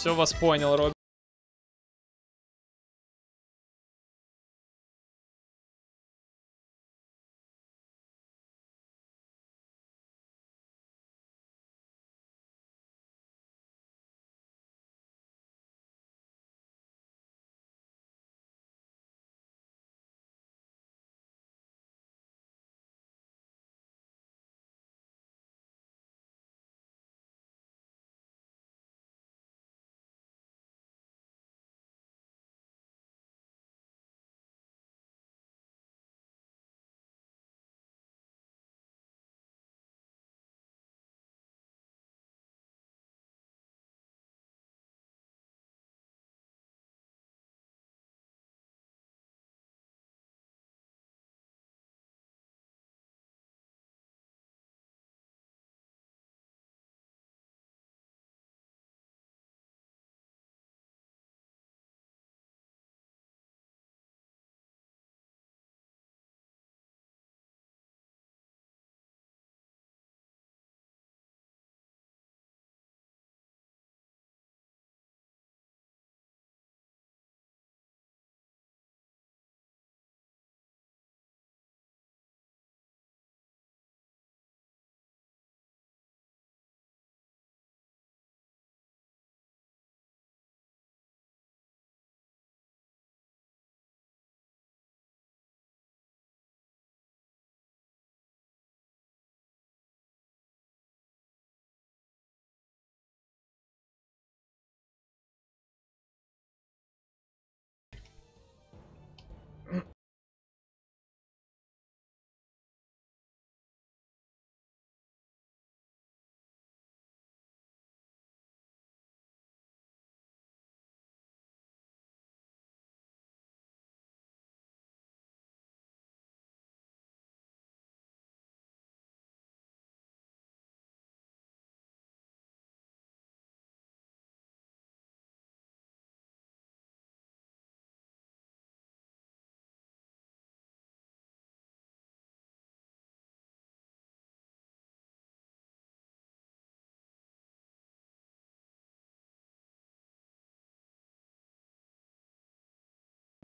Все вас понял, Робби.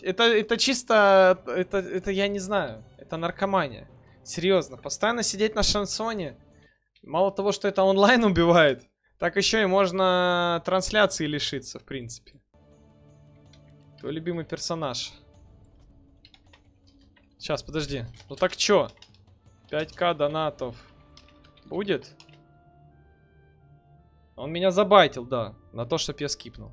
Это, это чисто, это, это я не знаю, это наркомания. Серьезно, постоянно сидеть на шансоне, мало того, что это онлайн убивает, так еще и можно трансляции лишиться, в принципе. Твой любимый персонаж. Сейчас, подожди. Ну так чё? 5к донатов. Будет? Он меня забайтил, да. На то, чтоб я скипнул.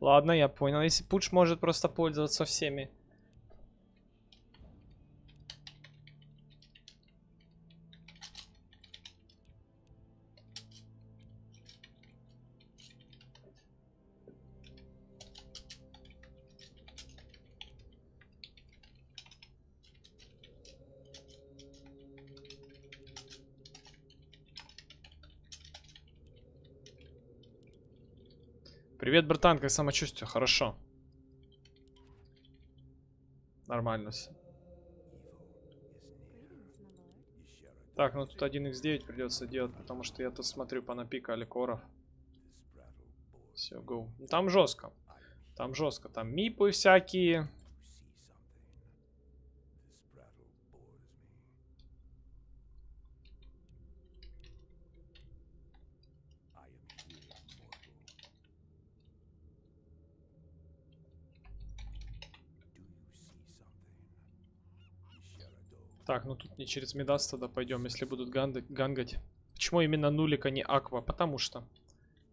Ладно, я понял. Если Пуч может просто пользоваться всеми. Привет, братан, как самочувствие? Хорошо. Нормально все. Так, ну тут 1x9 придется делать, потому что я тут смотрю, понапикали коров. Все, go. Ну, там жестко. Там жестко. Там мипы всякие. Так, ну тут не через Медас тогда пойдем, если будут гандать, гангать. Почему именно нулик, а не Аква? Потому что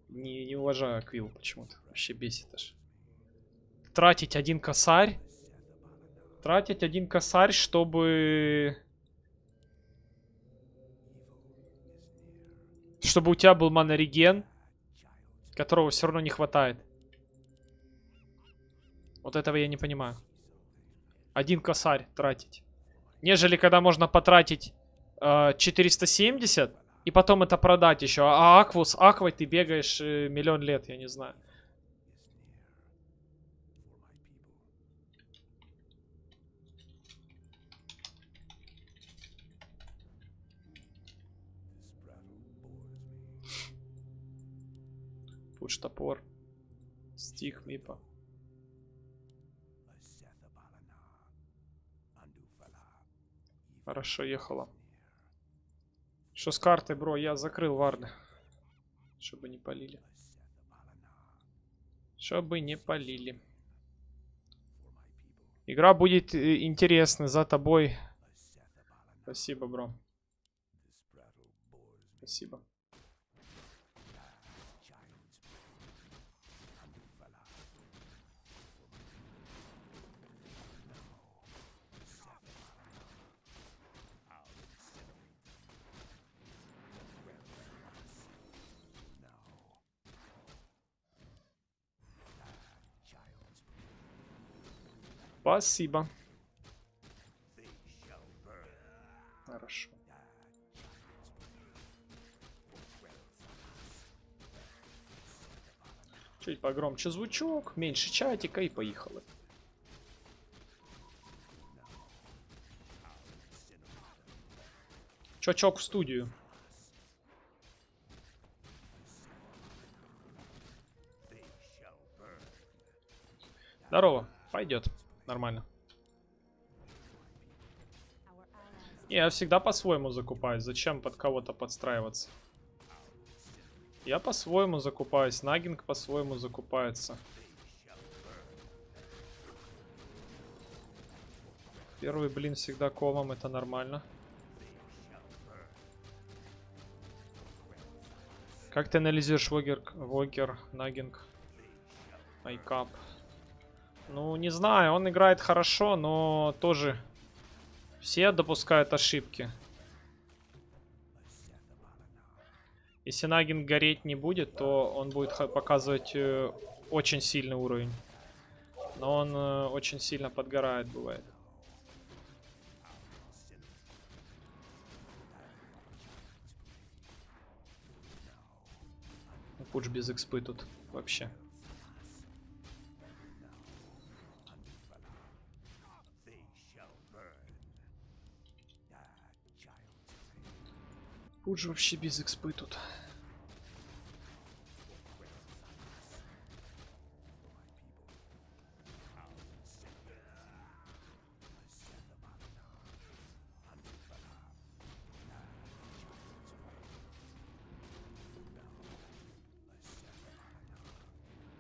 не, не уважаю Аквил почему-то. Вообще бесит аж. Тратить один косарь. Тратить один косарь, чтобы... Чтобы у тебя был манореген, которого все равно не хватает. Вот этого я не понимаю. Один косарь тратить. Нежели когда можно потратить э, 470 И потом это продать еще. А Акву с Аквой ты бегаешь э, миллион лет, я не знаю. Пуш топор. Стих мипа. Хорошо, ехала. Что с картой, бро? Я закрыл варды. Чтобы не полили. Чтобы не полили. Игра будет э, интересна за тобой. Спасибо, бро. Спасибо. Спасибо. Хорошо. Чуть погромче звучок, меньше чатика и поехали. Чочок в студию. Здорово. Пойдет. Нормально. Я всегда по-своему закупаюсь. Зачем под кого-то подстраиваться? Я по-своему закупаюсь. Нагинг по-своему закупается. Первый блин всегда колом, это нормально. Как ты анализируешь Вогер, Вогер Нагинг, Айкап? Ну, не знаю, он играет хорошо, но тоже все допускают ошибки. Если Нагин гореть не будет, то он будет показывать э, очень сильный уровень. Но он э, очень сильно подгорает, бывает. Пуч без экспы тут вообще. Пуч вообще без экспы тут.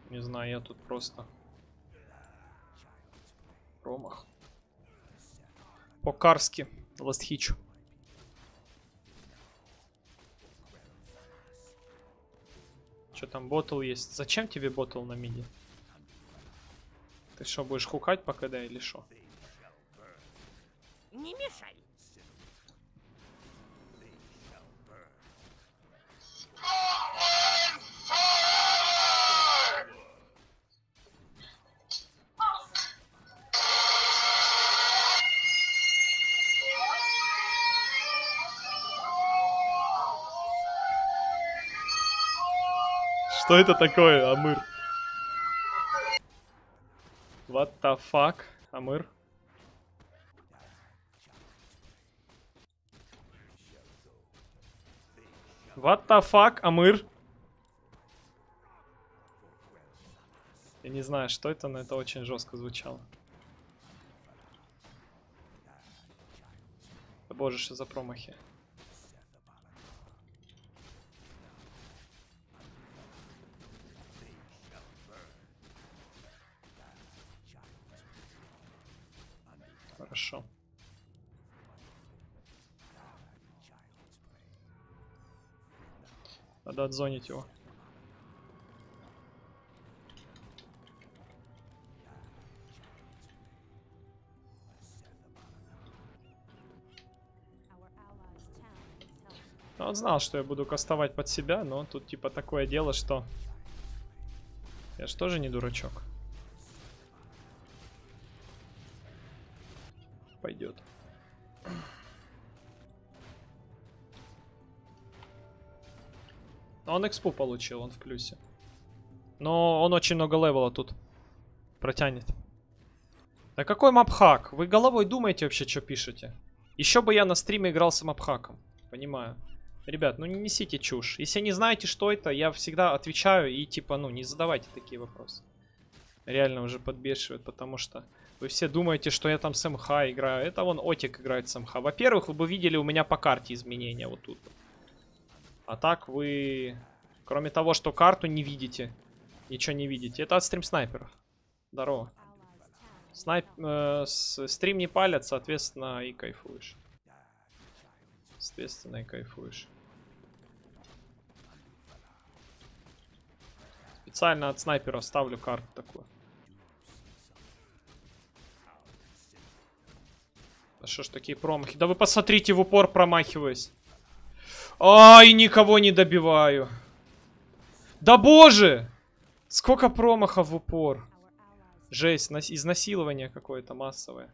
Не знаю, я тут просто промах. По-карски, ластхичу. Что там, ботл есть? Зачем тебе ботл на миди? Ты что, будешь хукать пока да или что? Не мешай. Что это такое, Амыр? What the fuck, Амыр? What the fuck, Амыр? Я не знаю, что это, но это очень жестко звучало. Боже, что за промахи. Отзонить его. Ну, он знал, что я буду кастовать под себя, но тут типа такое дело, что... Я ж тоже не дурачок. Он экспу получил, он в плюсе. Но он очень много левела тут протянет. Да какой мапхак? Вы головой думаете вообще, что пишете? Еще бы я на стриме играл с мапхаком. Понимаю. Ребят, ну не несите чушь. Если не знаете, что это, я всегда отвечаю и типа, ну, не задавайте такие вопросы. Реально уже подбешивает, потому что вы все думаете, что я там с МХ играю. Это вон Отик играет с МХ. Во-первых, вы бы видели у меня по карте изменения вот тут. А так вы, кроме того, что карту не видите, ничего не видите. Это от стрим снайперов. Здорово. Снайп, э, с, стрим не палят, соответственно, и кайфуешь. Соответственно, и кайфуешь. Специально от снайпера ставлю карту такую. Да что ж такие промахи? Да вы посмотрите, в упор промахиваюсь. Ай, никого не добиваю. Да боже! Сколько промахов в упор. Жесть, изнасилование какое-то массовое.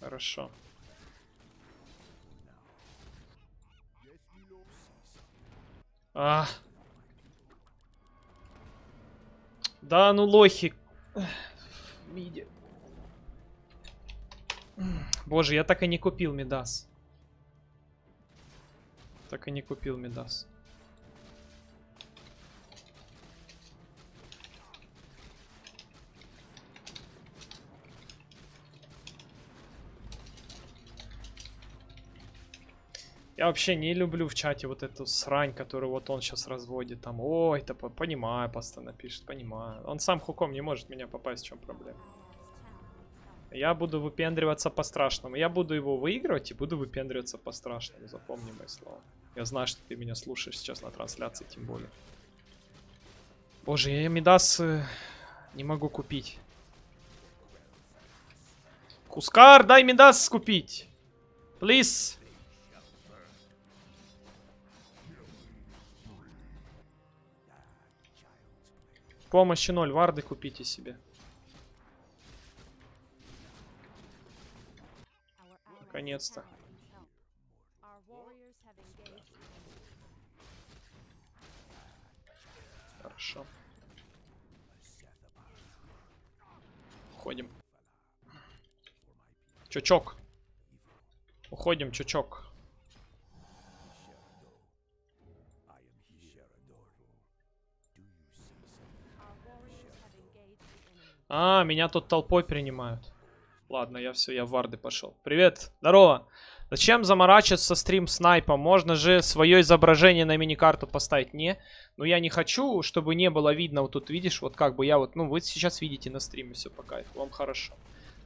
Хорошо. А. Да, ну лохи. Миди. Боже, я так и не купил Медас. Так и не купил Медас. Я вообще не люблю в чате вот эту срань, которую вот он сейчас разводит. Там, ой, это понимаю, постоянно пишет, понимаю. Он сам хуком не может меня попасть, в чем проблема. Я буду выпендриваться по-страшному. Я буду его выигрывать и буду выпендриваться по-страшному. Запомни мои слова. Я знаю, что ты меня слушаешь сейчас на трансляции, тем более. Боже, я Мидас э, не могу купить. Кускар, дай Мидас купить. Please. Помощи ноль, варды купите себе. Наконец-то. Хорошо. Уходим. Чучок. Уходим, чучок. А, меня тут толпой принимают. Ладно, я все, я в варды пошел. Привет, здорово. Зачем заморачиваться стрим снайпом? Можно же свое изображение на мини-карту поставить. Не, ну я не хочу, чтобы не было видно. Вот тут видишь, вот как бы я вот, ну вы сейчас видите на стриме все по кайфу, вам хорошо.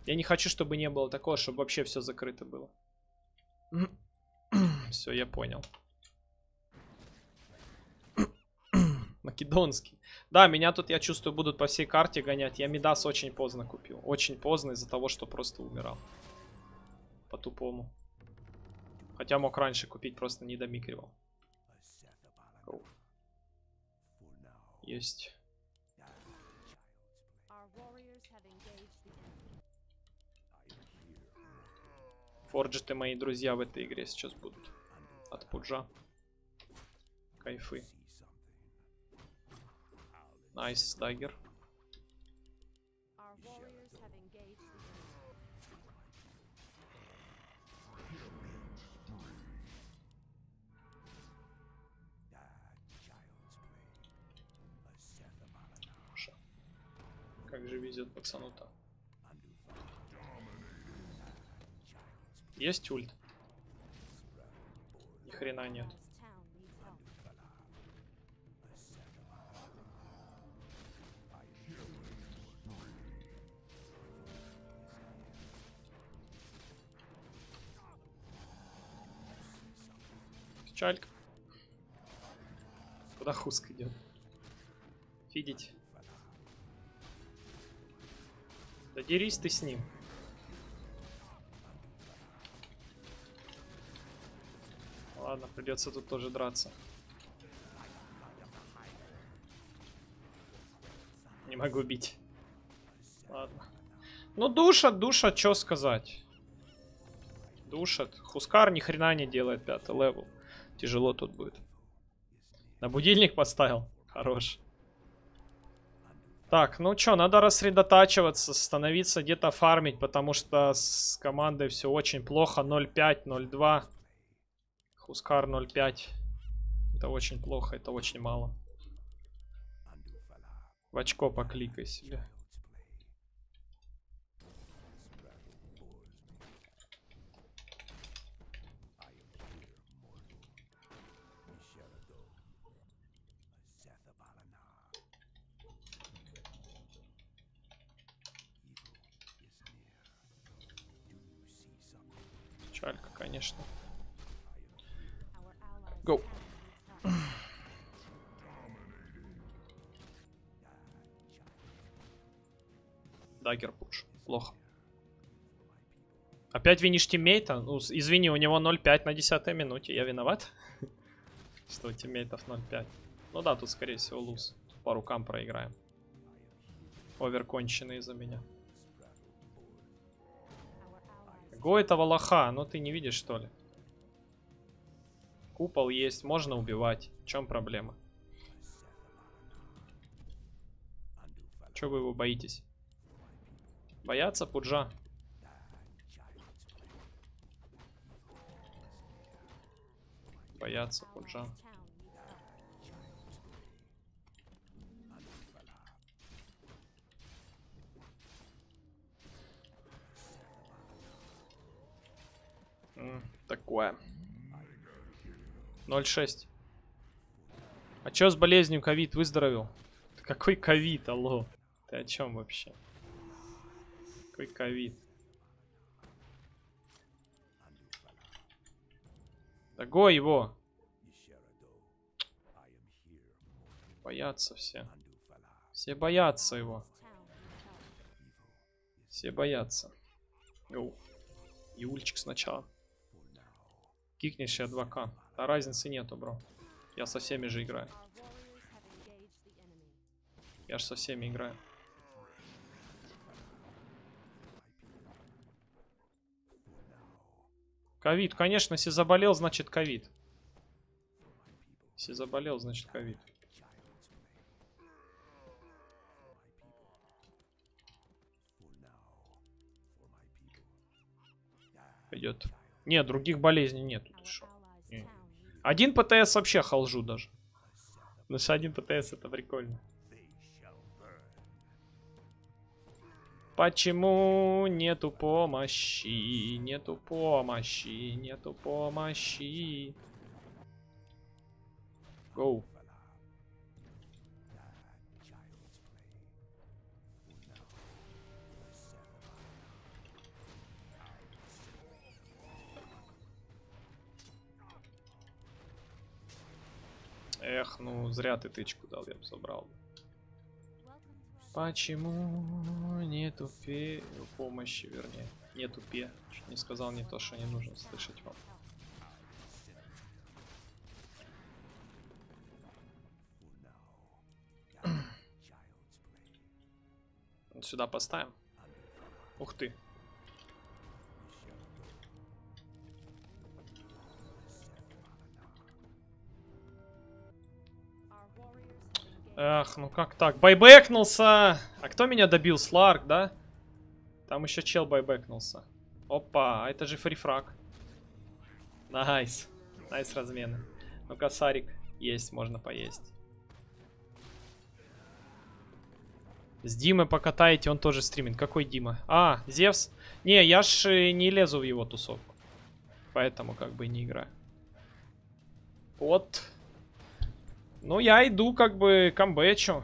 Я не хочу, чтобы не было такого, чтобы вообще все закрыто было. все, я понял. Македонский. Да, меня тут, я чувствую, будут по всей карте гонять. Я Мидас очень поздно купил. Очень поздно из-за того, что просто умирал. По-тупому. Хотя мог раньше купить, просто не домикривал. Есть. Форджеты мои друзья в этой игре сейчас будут. От Пуджа. Кайфы. Nice, dagger. Как же везет пацану-то. Есть ульт? Ни хрена нет. Хуск идет? Фидить. Да дерись ты с ним. Ладно, придется тут тоже драться. Не могу бить. Ладно. Ну, душат, душат, что сказать. Душат. Хускар ни хрена не делает пятый level. Тяжело тут будет. На будильник поставил. Хорош. Так, ну что, надо рассредотачиваться, становиться где-то фармить, потому что с командой все очень плохо. 0.5, 0.2. Хускар 0.5. Это очень плохо, это очень мало. В очко покликай себе. Конечно. Go. Dagger push. Плохо. Опять винишь тиммейта? Ну, извини, у него 0.5 на 10 минуте. Я виноват? Что у тиммейтов 0.5. Ну да, тут, скорее всего, lose. По рукам проиграем. Over конченый из-за меня. Го этого лоха, ну ты не видишь, что ли? Купол есть, можно убивать. В чем проблема? Че вы его боитесь? Боятся Пуджа? Боятся Пуджа. Такое. 0,6. А чё с болезнью ковид? Выздоровел? Какой ковид, алло? Ты о чем вообще? Какой ковид? Да го его! Боятся все. Все боятся его. Все боятся. Гоу. Юльчик сначала. Кикнешь я 2К. Да разницы нету, бро. Я со всеми же играю. Я же со всеми играю. Ковид, конечно, если заболел, значит ковид. Если заболел, значит ковид. Пойдет. Нет, других болезней нету. ты шо. Не. Один ПТС вообще холжу даже. Потому что один ПТС это прикольно. Почему нету помощи? Нету помощи, нету помощи. Гоу. Эх, ну зря ты тычку дал, я бы забрал. Почему нету пе... помощи, вернее. Нету пе. Чуть не сказал не то, что не нужно слышать вам. Сюда поставим. Ух ты. Эх, ну как так? Байбекнулся! А кто меня добил? Сларк, да? Там еще чел байбекнулся. Опа, а это же free frag. Nice. Nice размены. Ну-ка, Сарик. Есть, можно поесть. С Димой покатаете, он тоже стримит. Какой Дима? А, Зевс? Не, я ж не лезу в его тусовку. Поэтому как бы не играю. Вот. Ну, я иду как бы камбэчу.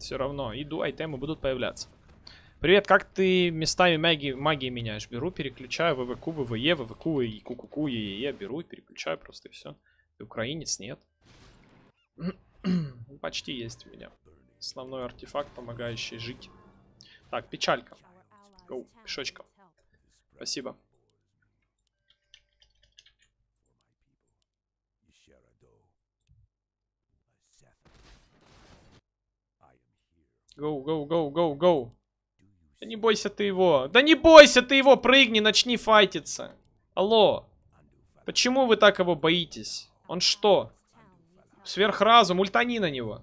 Все равно. Иду, айтемы будут появляться. Привет, как ты местами магии, магии меняешь? Беру, переключаю ВВК, ВВЕ, ВВК и КУКУКУ, ЕЕ. Беру и переключаю просто и все. Ты украинец? Нет. Почти есть у меня. Основной артефакт, помогающий жить. Так, печалька. Гоу, пешочком. Спасибо. Гоу, гоу, гоу, гоу, гоу. Да не бойся ты его. Да не бойся ты его, прыгни, начни файтиться. Алло. Почему вы так его боитесь? Он что? Сверхразум, ультани на него.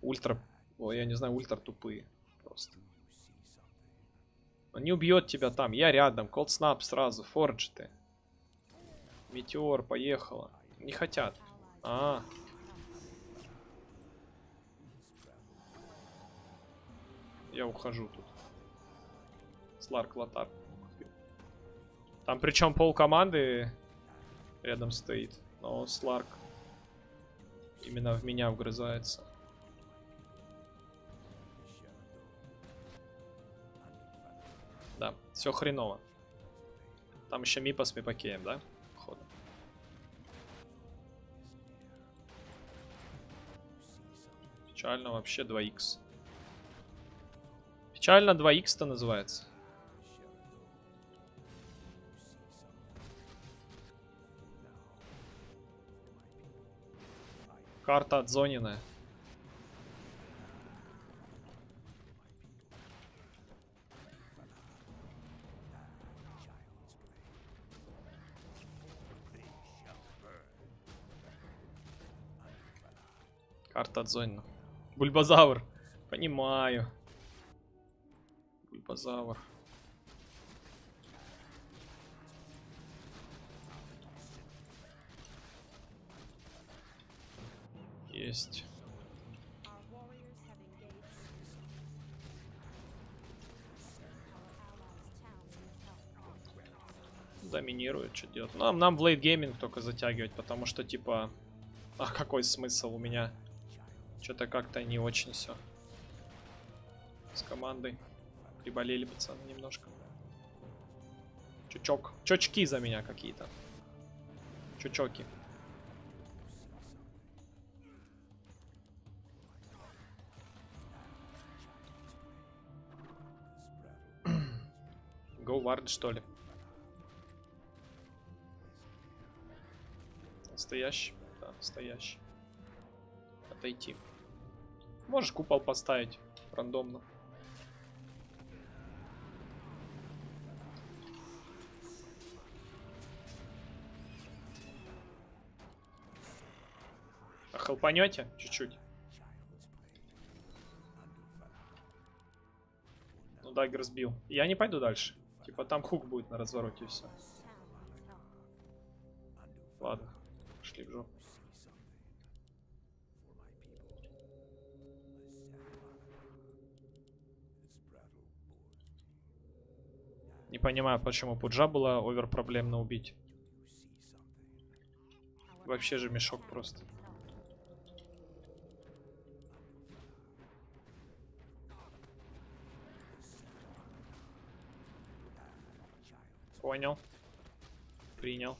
Ультра... Ой, я не знаю, ультра тупые. Просто. Он не убьет тебя там. Я рядом. Колд снап сразу. Фордж ты. Метеор, поехала. Не хотят. А, я ухожу тут. Сларк Лотар. Там причем пол команды рядом стоит. Но Сларк именно в меня вгрызается. Да, все хреново. Там еще Мипа с Мипакеем, да? Походу. Печально вообще 2х. Печально 2х-то называется. Карта отзоненная. Карта отзонена. Бульбазавр. Понимаю. Бульбазавр. Есть. Доминирует, что делать. Нам, нам в лейтгейминг только затягивать, потому что, типа... А какой смысл у меня? Что-то как-то не очень все. С командой. Приболели пацаны немножко. Чучок. Чочки за меня какие-то. Чучоки. Гоувард, что ли? Настоящий? Да, настоящий. Отойти. Можешь купол поставить рандомно. Хелпанете? Чуть-чуть. Ну, дагер сбил. Я не пойду дальше. Типа там хук будет на развороте и все. Ладно, шли в жопу. Не понимаю, почему Пуджа было овер проблемно убить. Вообще же мешок просто. Понял. Принял.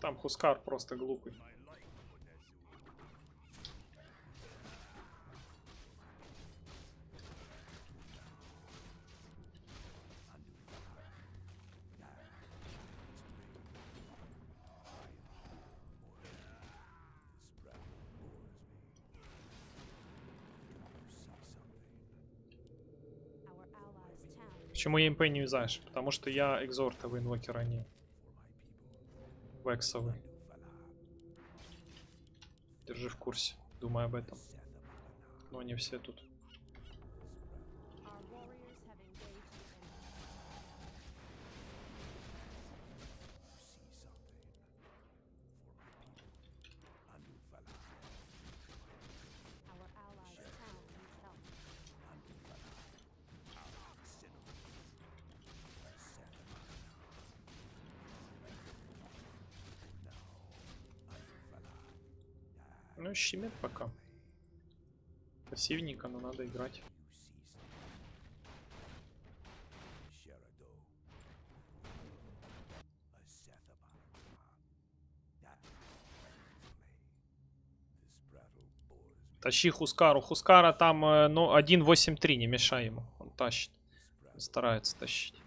Там Хускар просто глупый. Почему я МП не юзаешь? Потому что я экзортовый инвокер, а не вексовый. Держи в курсе. Думай об этом. Но не все тут. Ну, щемит пока. Пассивненько, но надо играть. Тащи Хускару. Хускара там, э, ну, 1.8.3, не мешай ему. Он тащит. Старается тащить.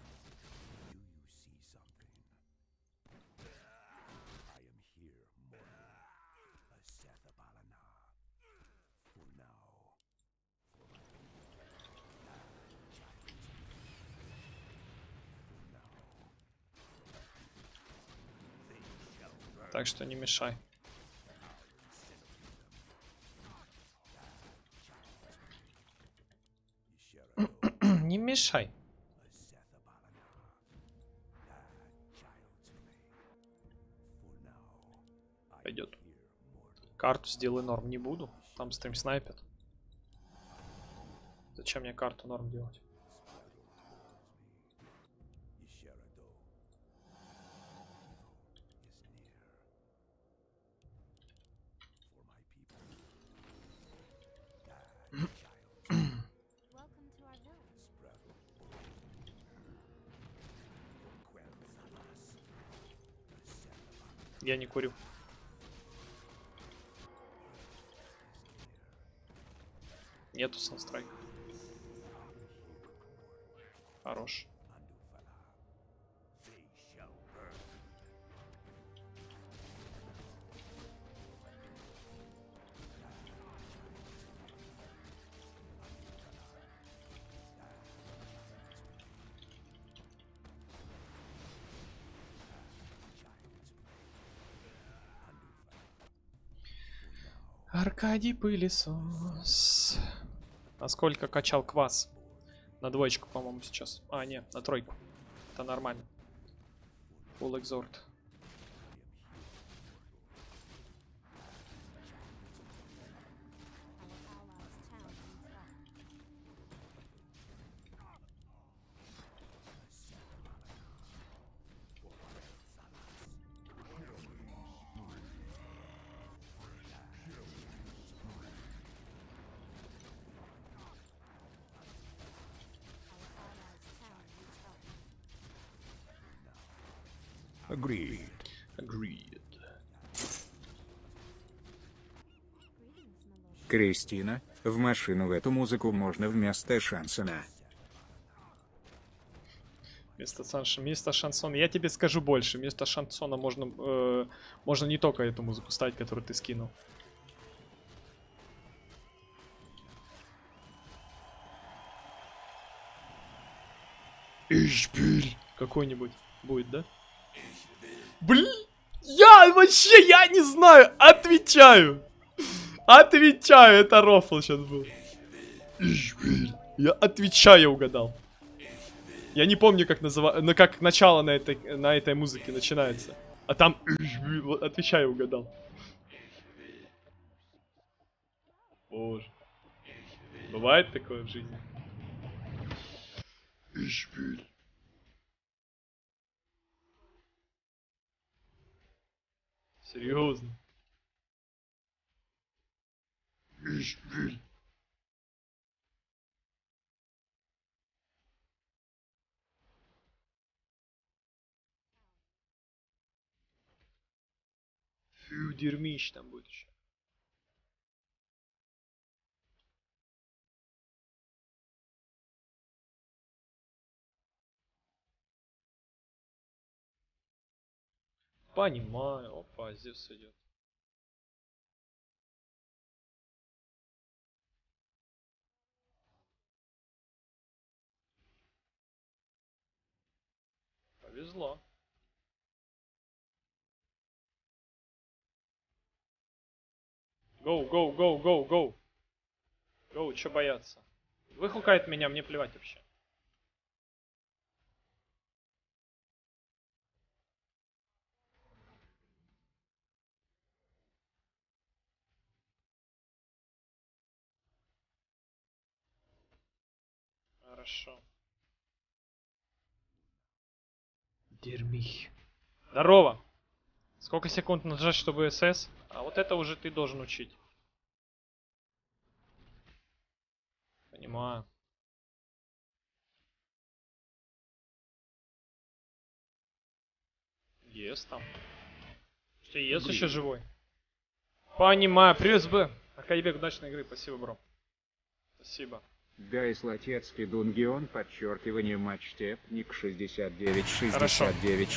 Так что не мешай. не мешай. Пойдет. Карту сделай норм не буду. Там стрим снайпит. Зачем мне карту норм делать? Я не курю. Нету санстрайка. Хорош. Аркадий пылесос. А сколько качал квас? На двоечку, по-моему, сейчас. А, нет, на тройку. Это нормально. Full exhort. Кристина, в машину в эту музыку можно вместо Шансона. Вместо, санш... вместо шансона. Я тебе скажу больше. Вместо шансона можно, э, можно не только эту музыку ставить, которую ты скинул. Ишбиль. Какой-нибудь будет, да? Блин! Я вообще, я не знаю! Отвечаю! Отвечаю, это рофл сейчас был. Я отвечаю, угадал. Я не помню, как называ... ну, как начало на этой, на этой музыке начинается. А там... Отвечаю, угадал. Боже. Бывает такое в жизни? Серьезно. Ишбиль. Фу, дерьмищ там будет еще. Понимаю. Опа, Зевс идет. Повезло. Гоу, гоу, гоу, гоу, гоу. Гоу, чё бояться? Выхукает меня, мне плевать вообще. Хорошо. Дерьмих. Здорово. Сколько секунд нажать, чтобы СС? А вот это уже ты должен учить. Понимаю. Ес там. Что, ес еще живой? Понимаю. Привет, Б. Академик удачной игры. Спасибо, бро. Спасибо. Гайс Латецкий Дунгион, подчеркивание матч теп, ник 69 Хорошо. 69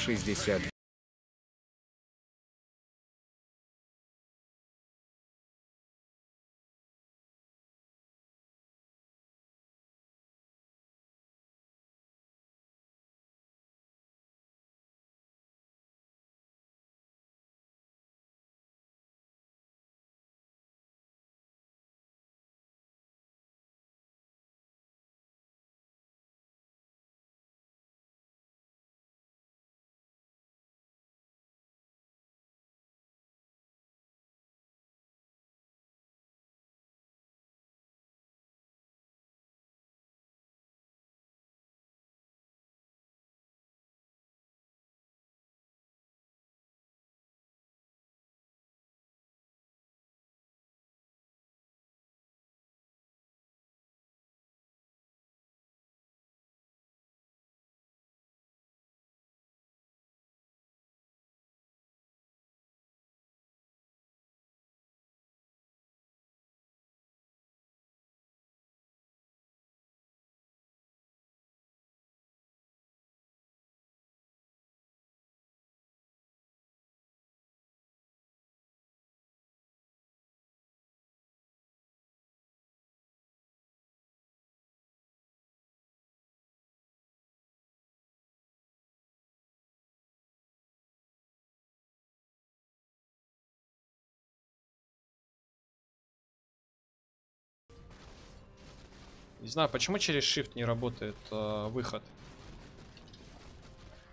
Не знаю, почему через Shift не работает э, выход.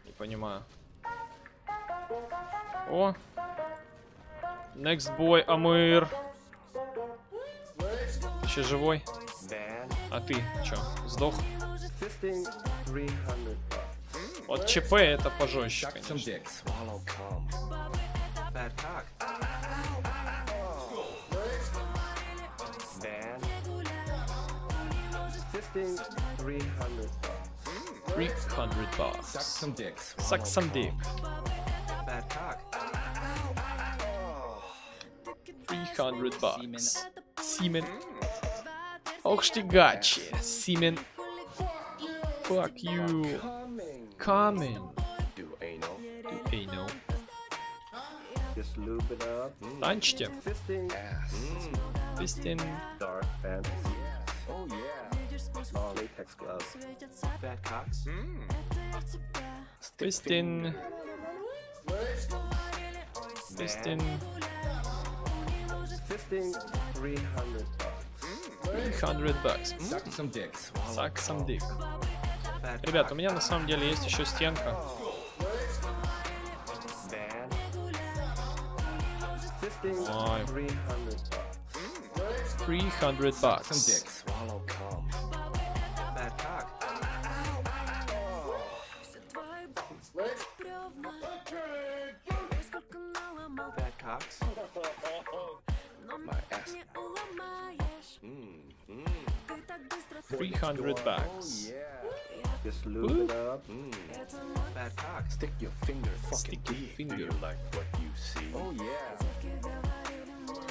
Не понимаю. О! Next boy, Амыр. Ты еще живой? А ты чё, сдох? fisting 300 bucks. Вот ЧП это пожестче, конечно. fisting 300 bucks. 300 Suck bucks. some dicks. Suck some dick. Bad cock. 300 bucks. Симен. Ох ж ты гачи. Симен. Fuck you. Coming. Coming. Do anal. Эй, no. Just lube it up. Mm. Танчите. Fisting. Mm. Пистин. Dark fantasy. Oh. Bad cocks. Пистин. Пистин. Fisting 300 bucks. 300 bucks. Suck some dicks. Suck some dick. Ребят, у меня на самом деле есть еще стенка. Ой. 300 bucks. Bad cocks. My ass. Mm, mm. 300 bucks. Just lube it up. Mm. Bad cock. Stick your finger fucking Stick your finger. Do you like what you see? Oh yeah.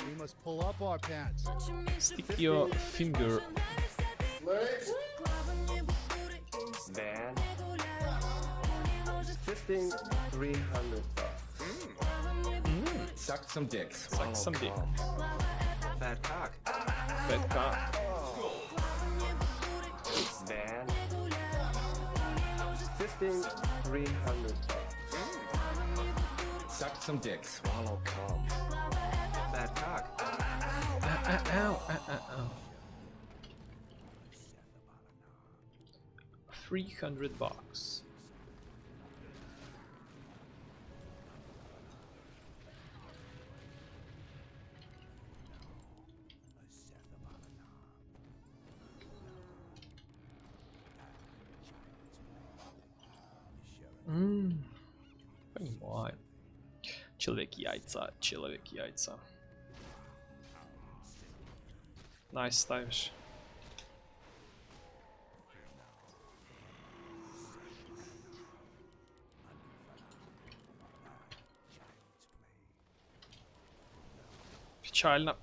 We must pull up our pants. Stick your finger. Dan. Fisting 300 bucks. Suck some dick. Suck oh, some dick. Fat cock. Fat cock. Oh. Man. 15300. Suck some dick. Swallow cum. Fat cock. Ow, ow, ow, 300 bucks. Человек яйца, человек яйца. Nice ставишь. Печально.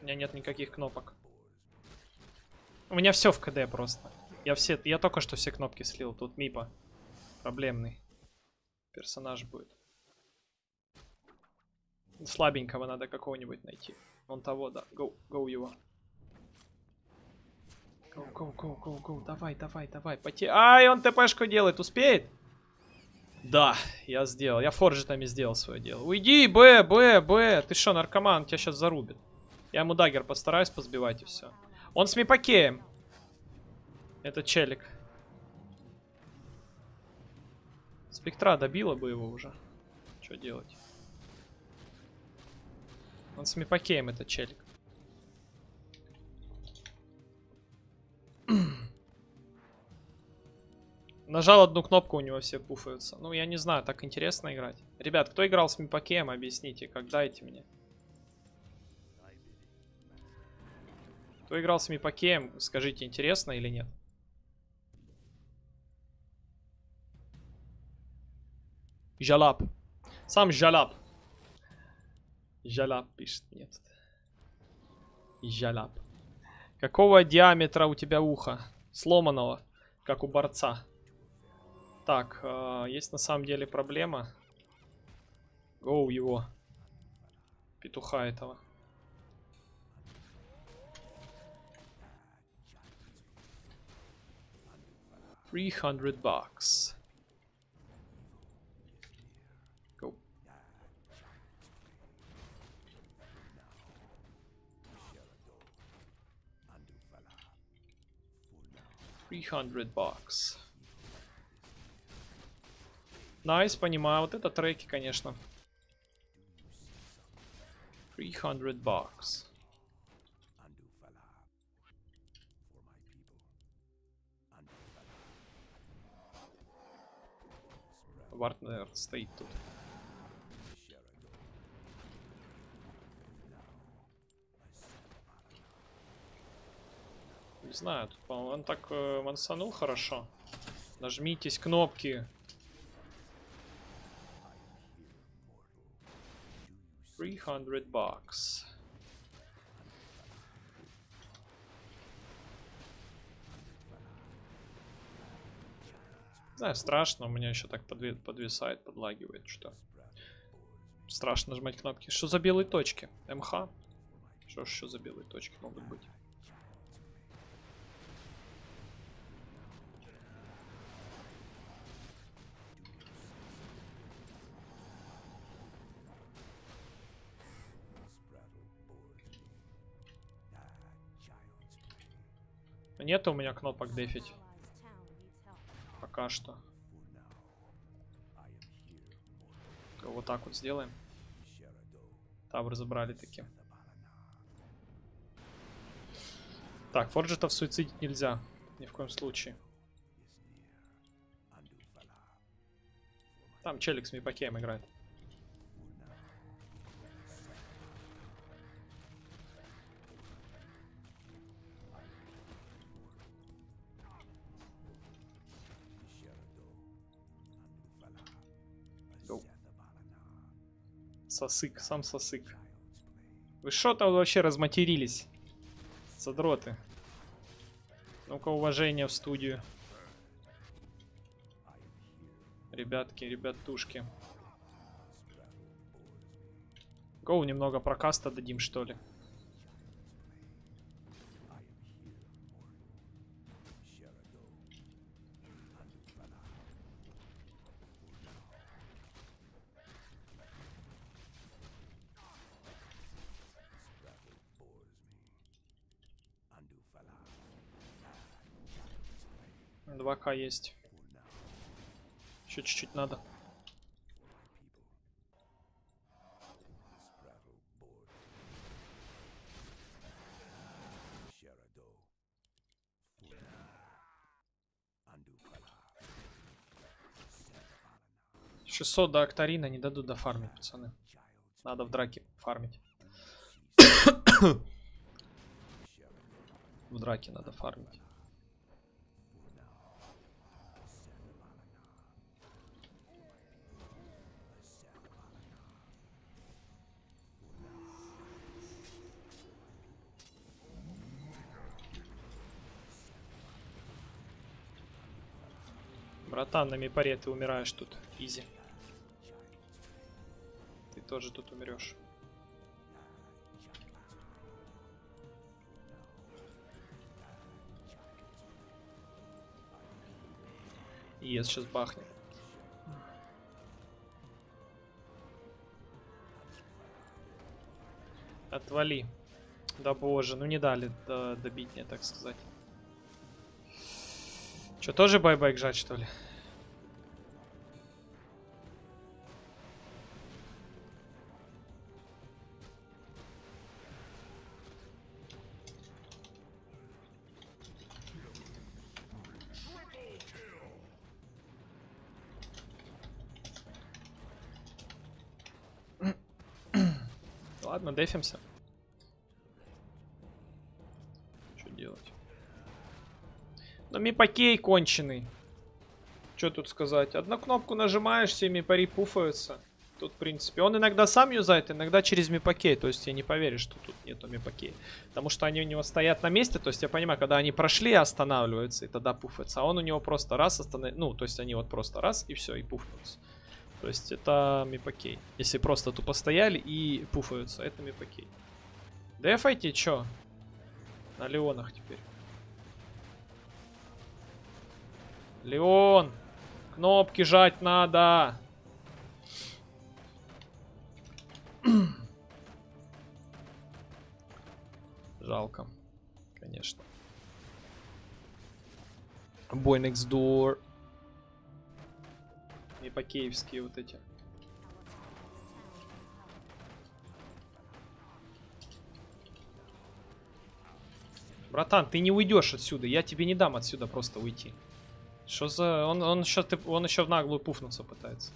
У меня нет никаких кнопок. У меня все в КД просто. Я все, я только что все кнопки слил. Тут Мипа проблемный персонаж будет. Слабенького надо какого-нибудь найти. Вон того, да. Go, go его. Go, go, go, go, go. Давай, давай, давай. Поте... Ай, он ТПшку делает. Успеет? Да, я сделал. Я форджетами сделал свое дело. Уйди, Б, Б, Б. Ты что, наркоман? Тебя сейчас зарубит. Я ему dagger постараюсь позбивать и все. Он с мипакеем. Это челик. Спектра добила бы его уже. Что делать? Он с мипакеем, этот челик. Нажал одну кнопку, у него все пуфаются. Ну, я не знаю, так интересно играть. Ребят, кто играл с мипакеем, объясните, как дайте мне. Кто играл с мипакеем, скажите, интересно или нет? Жалап. Сам Жалап. Жалап пишет. Нет. Жалап. Какого диаметра у тебя ухо? Сломанного, как у борца. Так, э, есть на самом деле проблема. Гоу его. Петуха этого. Three hundred bucks. 300 бакс. Найс, nice, понимаю. Вот это треки, конечно. 300 бакс. Вартнер стоит тут. Не знаю, тут, он так э, мансанул хорошо. Нажмитесь кнопки. Three hundred bucks. Знаю, страшно, у меня еще так подвисает, подлагивает, что. Страшно нажимать кнопки. Что за белые точки? МХ? Что ж еще за белые точки могут быть? Нет у меня кнопок дефить. Пока что. Вот так вот сделаем. Тавр забрали таки. Так, форджетов суицидить нельзя. Ни в коем случае. Там челик с мипакеем играет. Сосык, сам сосык. Вы что там вообще разматерились? Задроты. Ну-ка, уважение в студию. Ребятки, ребятушки. Гоу, немного прокаста дадим, что ли. К есть. Еще чуть-чуть надо. Шестьсот до Актарина не дадут дофармить, пацаны. Надо в драке фармить. в драке надо фармить. Братан, на мипаре ты умираешь тут. Изи. Ты тоже тут умрешь. Ес сейчас бахнет. Отвали. Да боже, ну не дали до- добить мне, так сказать. Че, тоже байбайк жать, что ли? Ладно, дефимся. Но мипакей конченый. Что тут сказать? Одну кнопку нажимаешь, все мипари пуфаются. Тут, в принципе, он иногда сам юзает, иногда через мипакей. То есть я не поверю, что тут нету мипакей. Потому что они у него стоят на месте. То есть я понимаю, когда они прошли, останавливаются и тогда пуфаются. А он у него просто раз останавливается. Ну, то есть они вот просто раз и все, и пуфаются. То есть это мипакей. Если просто тупо стояли и пуфаются, это мипакей. Дефайте, чё? На Леонах теперь. Леон! Кнопки жать надо! Жалко. Конечно. Boy next door. Мипакеевские вот эти. Братан, ты не уйдешь отсюда. Я тебе не дам отсюда просто уйти. Что за... Он, он, еще, ты, он еще в наглую пуфнуться пытается.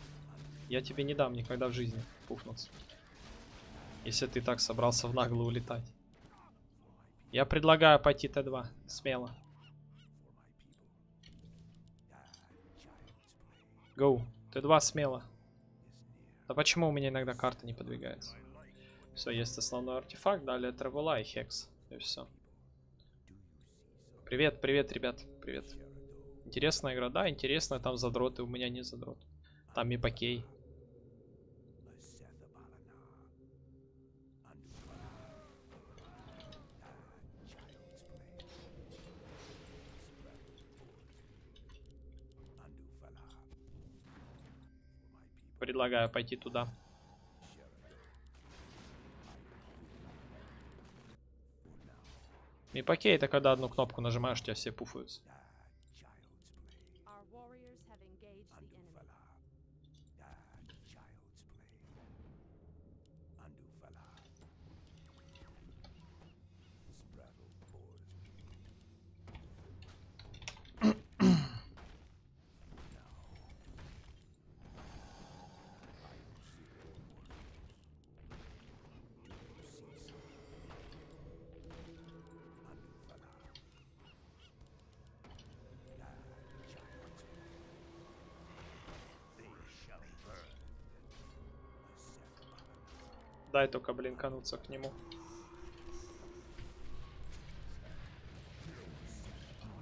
Я тебе не дам никогда в жизни пуфнуться. Если ты так собрался в наглую улетать. Я предлагаю пойти Т2. Смело. Гоу. Т2 смело. Да почему у меня иногда карта не подвигается? Все, есть основной артефакт, далее Тревела и Хекс. И все. Привет, привет, ребят, привет. Интересная игра, да, интересная, там задроты, у меня не задрот. Там Мипакей. Предлагаю пойти туда. Мипакей это когда одну кнопку нажимаешь, у тебя все пуфаются. Дай только блинкануться к нему.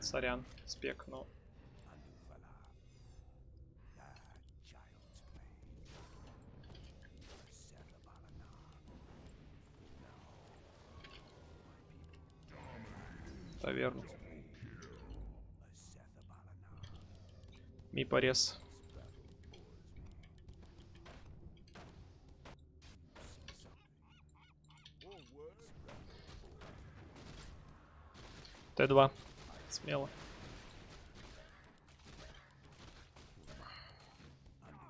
Сорян, спек, но... Таверну. Ми порез. Т2. Смело.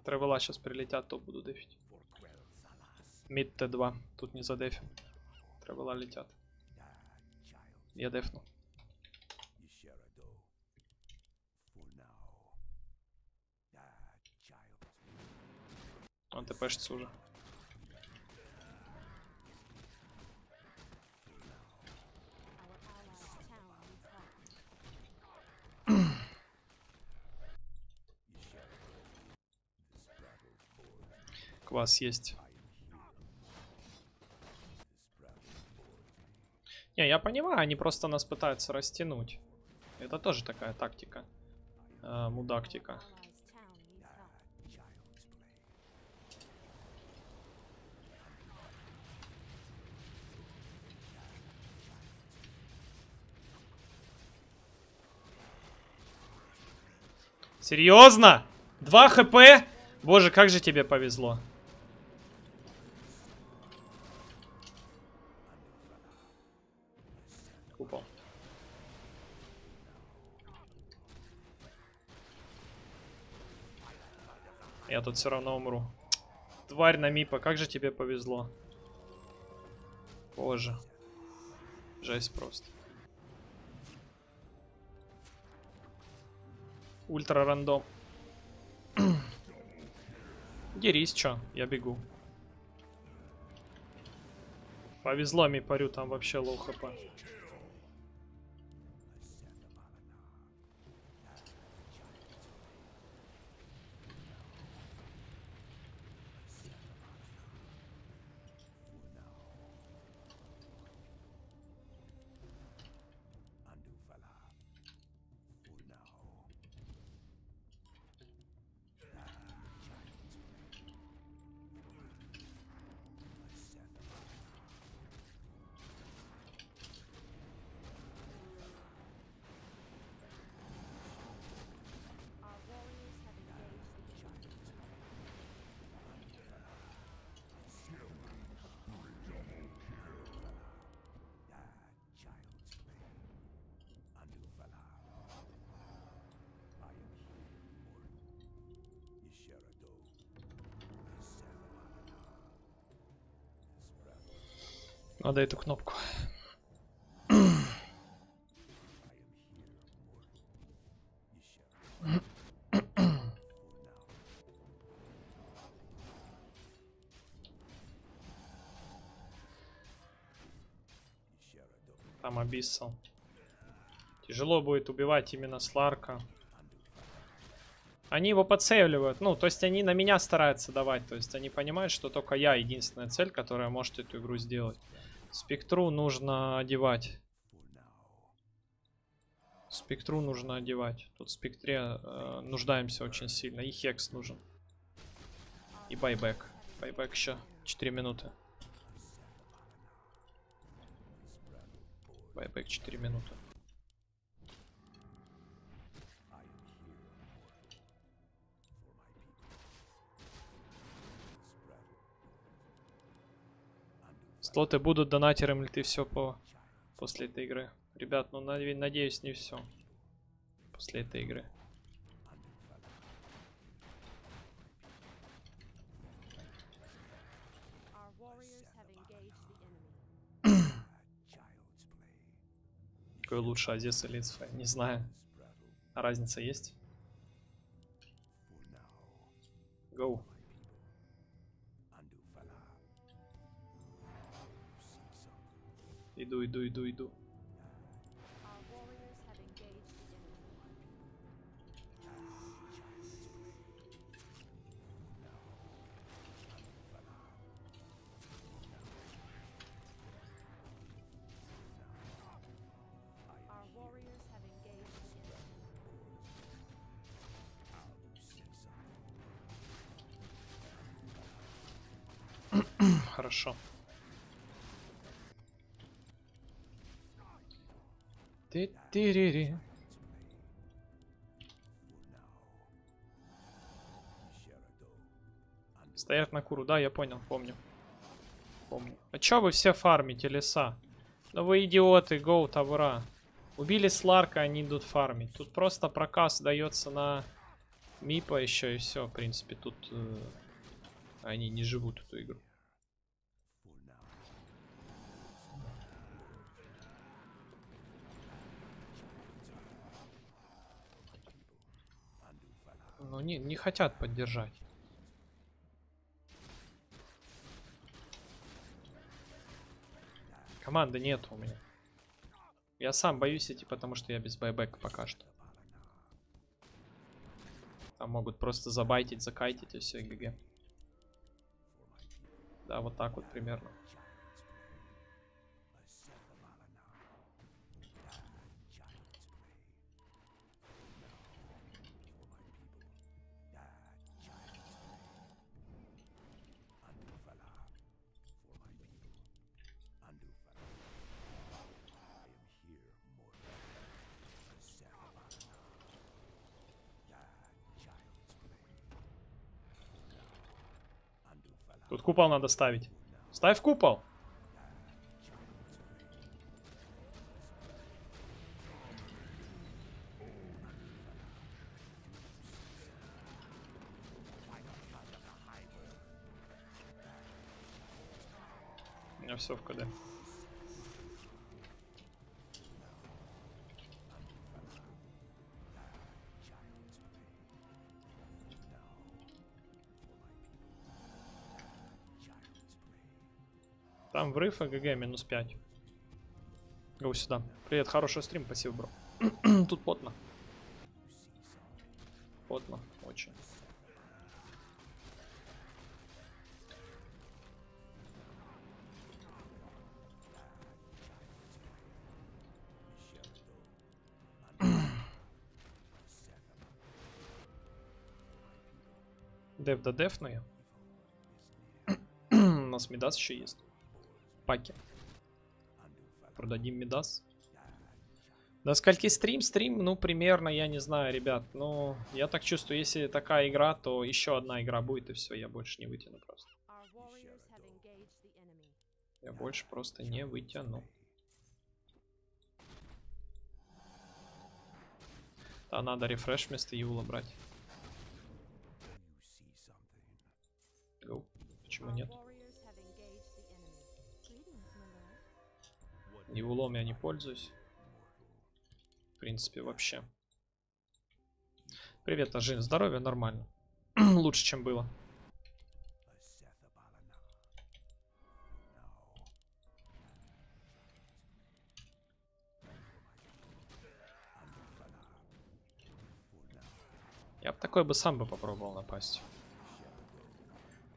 Тревела сейчас прилетят, то буду дефить. Мид Т2. Тут не задефим. Тревела летят. Я дефну. Он ТПшится уже. Квас есть. Не, я понимаю, они просто нас пытаются растянуть. Это тоже такая тактика. а, мудактика. Серьезно? 2 хп? Боже, как же тебе повезло. Упал. Я тут все равно умру. Тварь на мипа, как же тебе повезло. Боже. Жесть просто. Ультра random. Дерись, чё, я бегу. Повезло ми парю, там вообще low hp. Надо эту кнопку. Там Абиссал. Тяжело будет убивать именно Сларка. Они его подсейвливают. Ну, то есть они на меня стараются давать. То есть они понимают, что только я единственная цель, которая может эту игру сделать. Спектру нужно одевать. Спектру нужно одевать. Тут в спектре э, нуждаемся очень сильно. И хекс нужен. И байбек. Байбек еще 4 минуты. Байбек 4 минуты. Слоты будут донатером ли ты все по после этой игры? Ребят, ну наде- надеюсь не все после этой игры. Какой лучше Азес или Ицфай? Не знаю. А разница есть? Go. Иду, иду, иду, иду. Ты-ты-ри-ри. Стоят на куру, да, я понял, помню. Помню. А чё вы все фармите леса? Да вы идиоты, гоу тавра. Убили Сларка, они идут фармить. Тут просто проказ дается на Мипа еще и все. В принципе, тут э, они не живут эту игру. Ну, не, не хотят поддержать. Команды нет у меня. Я сам боюсь идти, потому что я без байбека пока что. Там могут просто забайтить, закайтить и все, ГГ. Да, вот так вот примерно. Купол надо ставить. Ставь купол. У меня все в КД. Врыв АГГ минус 5. Го сюда. Привет, хороший стрим, спасибо, бро. Тут потно. Потно, очень. Дев да дефную. У нас Мидас еще есть. Паки. Продадим Мидас. До скольки стрим? Стрим, ну, примерно, я не знаю, ребят. Ну, я так чувствую, если такая игра, то еще одна игра будет, и все, я больше не вытяну просто. Я больше просто не вытяну. Да, надо рефреш вместо Юла брать. Почему нет? Lord. Юлом я не пользуюсь. В принципе, вообще. Привет, Ажин. Здоровье нормально. Лучше, чем было. Я бы такой бы сам бы попробовал напасть.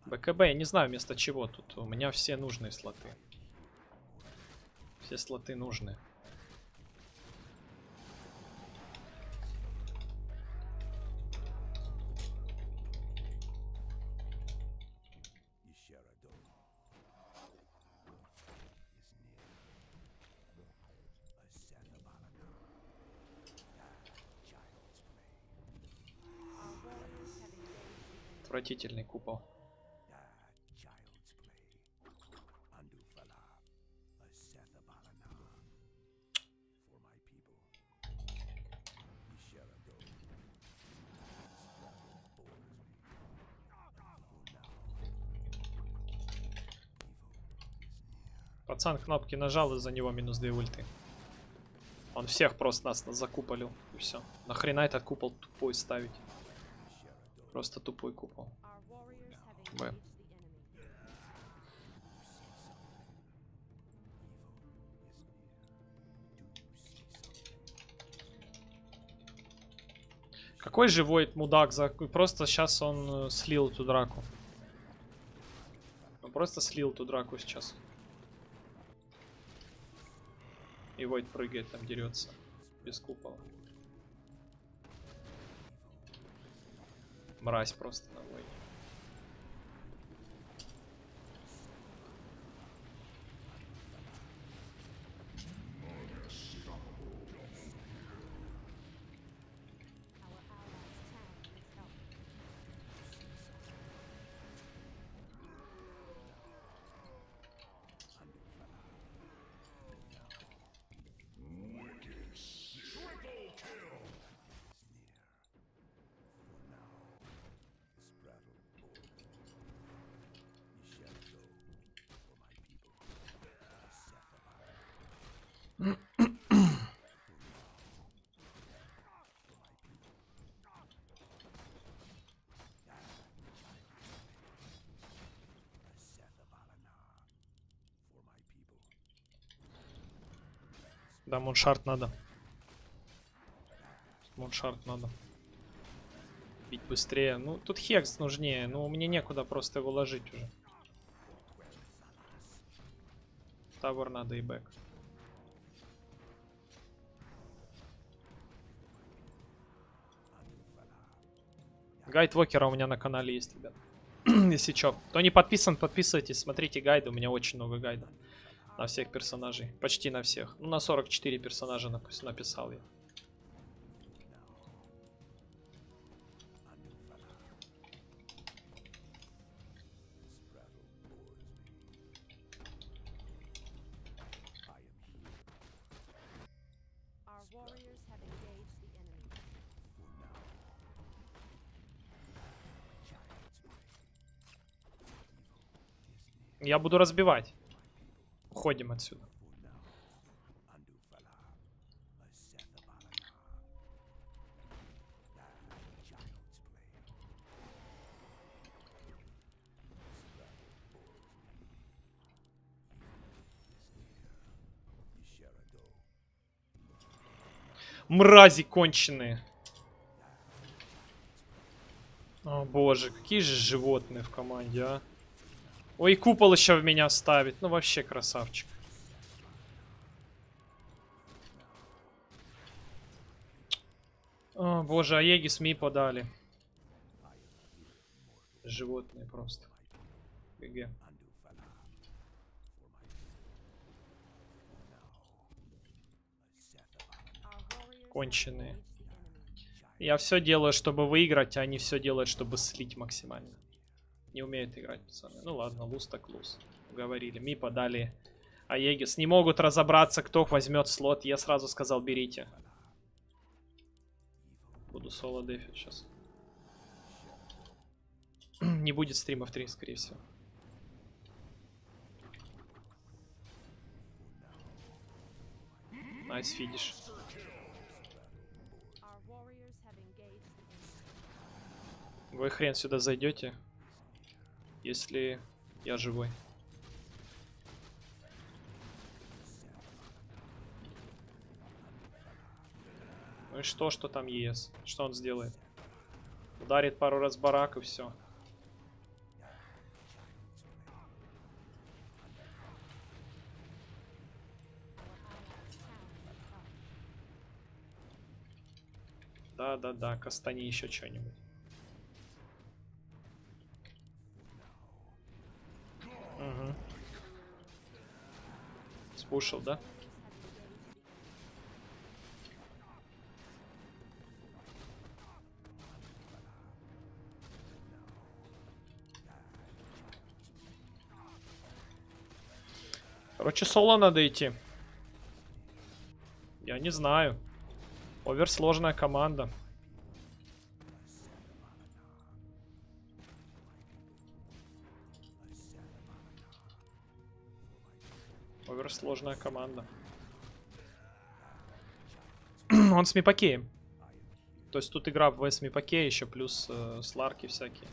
БКБ, я не знаю вместо чего тут. У меня все нужные слоты. Все слоты нужны. Отвратительный купол. Пацан кнопки нажал, из-за него минус 2 ульты. Он всех просто нас закупалил. И все. Нахрена этот купол тупой ставить? Просто тупой купол. Б. Какой живой мудак за... Просто сейчас он э, слил эту драку. Он просто слил эту драку сейчас. И Войд прыгает там, дерется. Без купола. Мразь просто на Да, муншарт надо. Муншарт надо. Бить быстрее. Ну, тут хекс нужнее. Ну, мне некуда просто его ложить уже. Тавер надо и бэк. Гайд Вокера у меня на канале есть, ребят. Если чё. Кто не подписан, подписывайтесь. Смотрите гайды. У меня очень много гайдов. На всех персонажей. Почти на всех. Ну, на 44 персонажа написал я. Я буду разбивать. Уходим отсюда. Мрази конченые. О боже, какие же животные в команде, а. Ой, купол еще в меня ставит. Ну вообще красавчик. О, боже, Аеги СМИ подали. Животные просто. ГГ. Конченые. Я все делаю, чтобы выиграть, а они все делают, чтобы слить максимально. Не умеют играть, пацаны. Ну ладно, луз так луз. Говорили. Ми подали Аегис. Не могут разобраться, кто возьмет слот. Я сразу сказал, берите. Буду соло дефить сейчас. Не будет стрима в 3, скорее всего. Nice enemy. Вы хрен сюда зайдете, если я живой. Ну и что, что там ES? Что он сделает? Ударит пару раз барак и все. Да-да-да, кастани еще что-нибудь. Спушил, да? Короче, соло надо идти. Я не знаю. Оверсложная команда. Оверсложная команда. Он с Мипакеем. То есть тут игра в Мипаке еще плюс э, сларки всякие.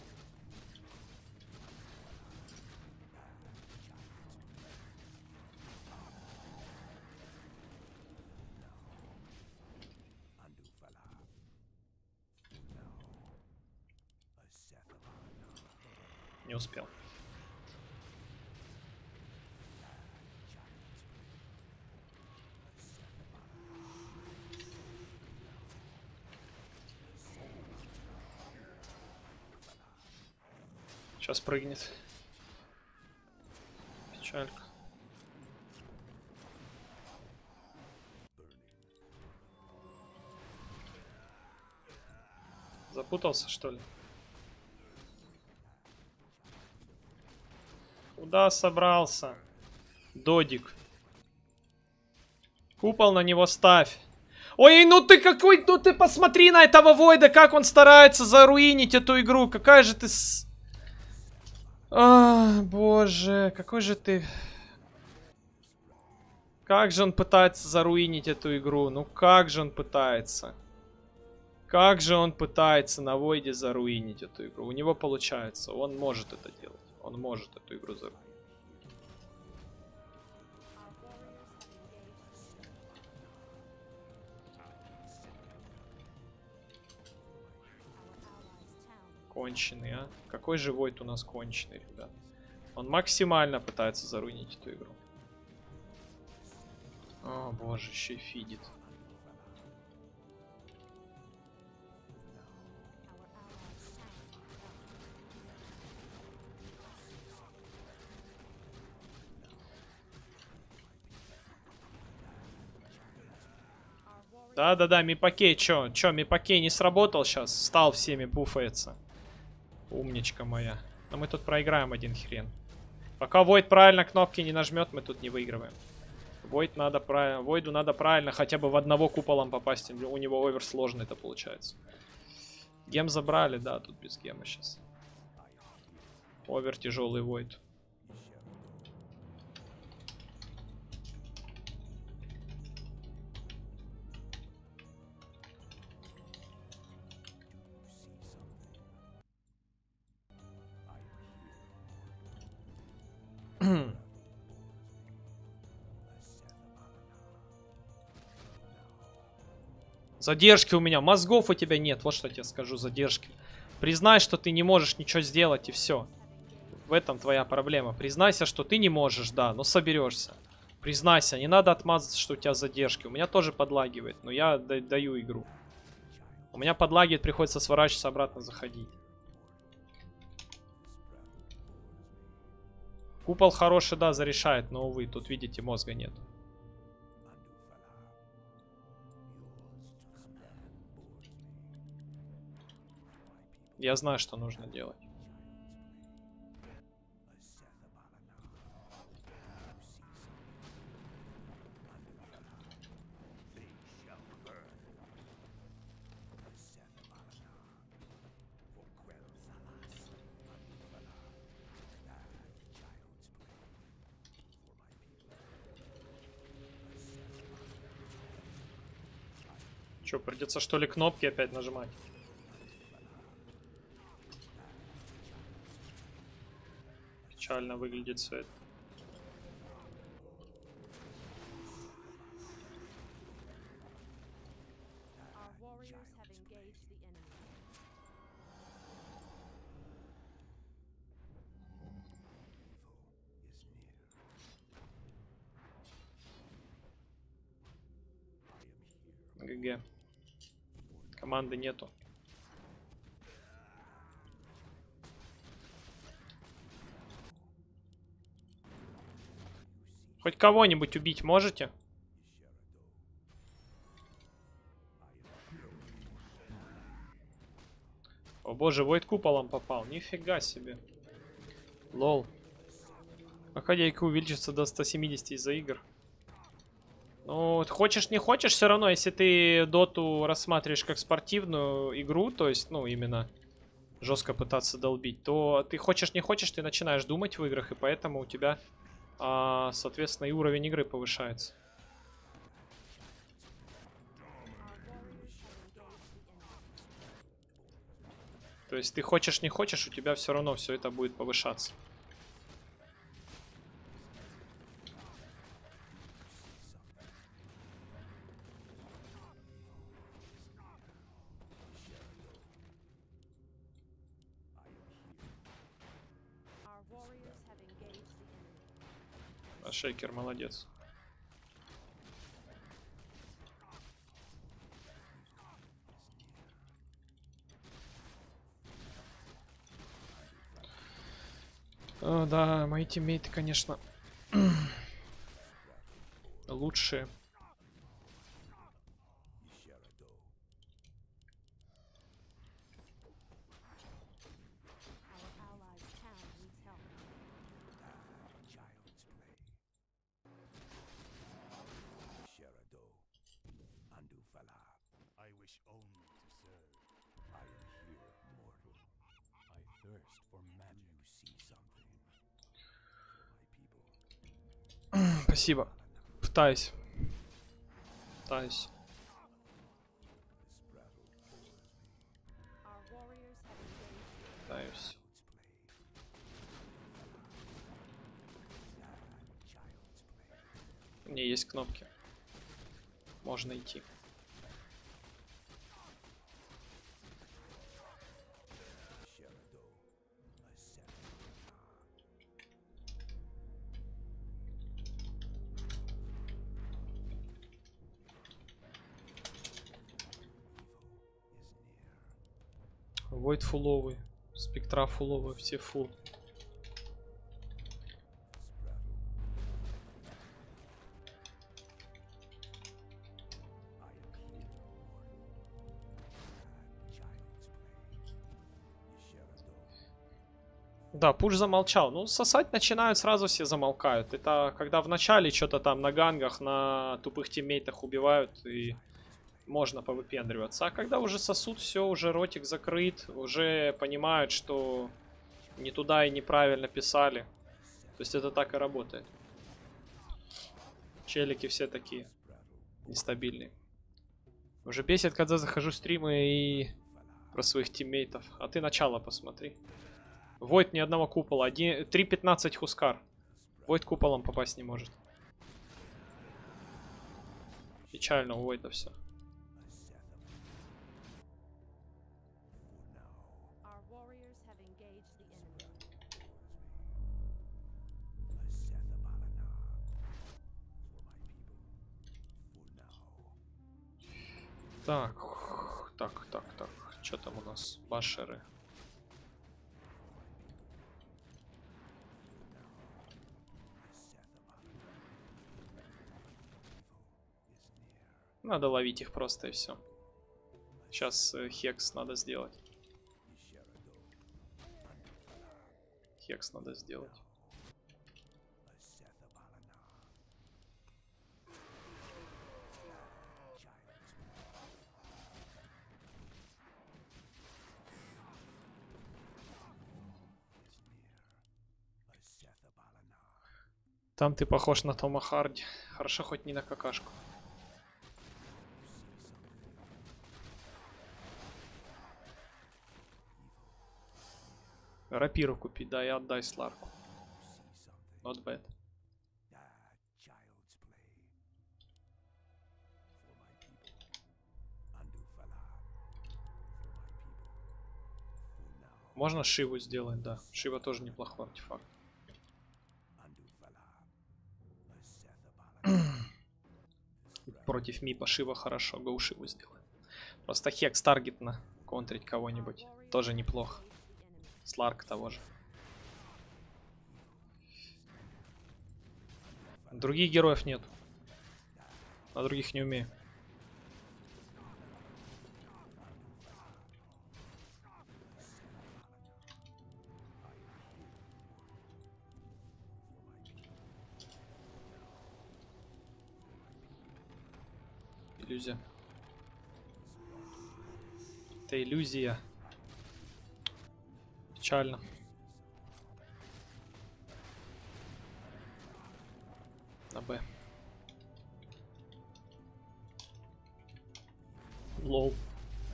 Не успел. Сейчас прыгнет. Печалька. Запутался, что ли? Куда собрался? Додик. Купол на него ставь. Ой, ну ты какой, ну ты посмотри на этого Войда, как он старается заруинить эту игру. Какая же ты... С... А, боже, какой же ты... Как же он пытается заруинить эту игру? Ну как же он пытается? Как же он пытается на Войде заруинить эту игру? У него получается, он может это делать. Он может эту игру заруинить. Конченый, а? Какой же Войд у нас конченый, ребят. Он максимально пытается заруинить эту игру. О, боже, еще и фидит. Да-да-да, Мипакей, чё? Чё, Мипакей не сработал сейчас? Стал всеми пуфается. Умничка моя. Но мы тут проиграем один хрен. Пока Войд правильно кнопки не нажмет, мы тут не выигрываем. Войд надо правильно, Войду надо правильно хотя бы в одного куполом попасть. У него овер сложный это получается. Гем забрали, да, тут без гема сейчас. Овер тяжелый Войд. Задержки у меня. Мозгов у тебя нет. Вот что я тебе скажу. Задержки. Признай, что ты не можешь ничего сделать, и все. В этом твоя проблема. Признайся, что ты не можешь, да, но соберешься. Признайся, не надо отмазаться, что у тебя задержки. У меня тоже подлагивает, но я да- даю игру. У меня подлагивает, приходится сворачиваться, обратно заходить. Купол хороший, да, зарешает, но, увы, тут, видите, мозга нет. Я знаю, что нужно делать. Че, придется что ли кнопки опять нажимать? Печально выглядит все это. ГГ. Команды нету. Хоть кого-нибудь убить можете? О боже, Войд куполом попал. Нифига себе. Лол. Находяйка увеличится до 170 из-за игр. Ну, хочешь не хочешь, все равно, если ты доту рассматриваешь как спортивную игру, то есть, ну, именно жестко пытаться долбить, то ты хочешь не хочешь, ты начинаешь думать в играх, и поэтому у тебя, а, соответственно, и уровень игры повышается. То есть ты хочешь не хочешь, у тебя все равно все это будет повышаться. Шейкер молодец. О, да, мои тиммейты, конечно, лучшие. Спасибо. Пытаюсь. Пытаюсь. Пытаюсь. У меня есть кнопки. Можно идти. Войд фуловый. Спектра фуловые, все фул. Да, пуш замолчал. Ну, сосать начинают, сразу все замолкают. Это когда в начале что-то там на гангах, на тупых тиммейтах убивают, и можно повыпендриваться. А когда уже сосут, все, уже ротик закрыт, уже понимают, что не туда и неправильно писали. То есть это так и работает. Челики все такие нестабильные. Уже бесит, когда захожу в стримы и про своих тиммейтов. А ты начало посмотри. Войд ни одного купола. 3.15 Хускар. Войд куполом попасть не может. Печально у Войда все. Так, так, так, так. Что там у нас? Башеры. Надо ловить их просто и все. Сейчас хекс надо сделать. Хекс надо сделать. Там ты похож на Тома Харди. Хорошо хоть не на какашку. Рапиру купи, да, и отдай Сларку. Not bad. Можно Шиву сделать, да. Шива тоже неплохой артефакт. Против Мипа Шива хорошо, Гоу Шиву сделаем. Просто Хекс таргетно контрить кого-нибудь. Тоже неплохо. Сларк того же. Других героев нет. На других не умею. Иллюзия. Это иллюзия. Печально. На Б. LOL.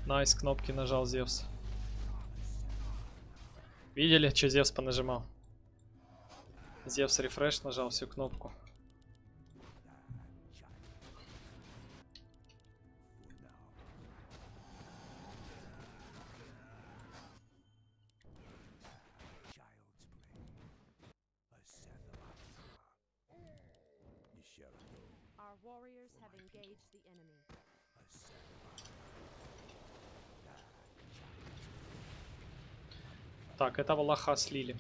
Nice, кнопки нажал Зевс. Видели, что Зевс понажимал? Зевс refresh нажал всю кнопку. Этого лоха слили.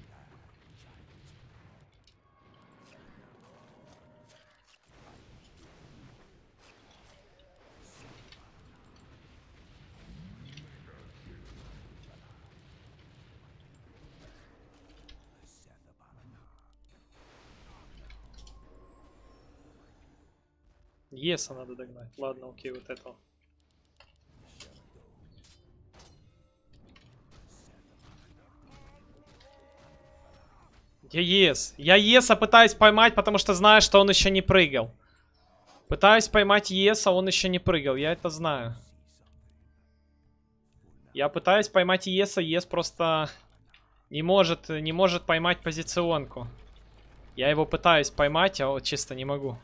Еса надо догнать. Ладно, окей, вот этого. Я ес. Я еса пытаюсь поймать, потому что знаю, что он еще не прыгал. Пытаюсь поймать еса, он еще не прыгал. Я это знаю. Я пытаюсь поймать еса, ес просто не может, не может поймать позиционку. Я его пытаюсь поймать, а вот чисто не могу.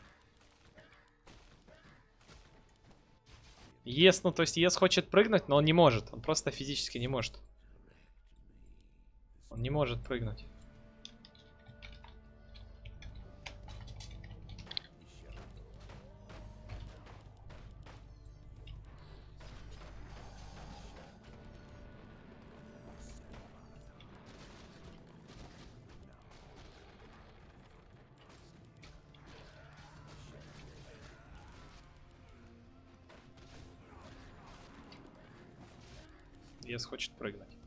Ес, ну то есть Ес хочет прыгнуть, но он не может. Он просто физически не может. Он не может прыгнуть. Ес хочет прыгнуть.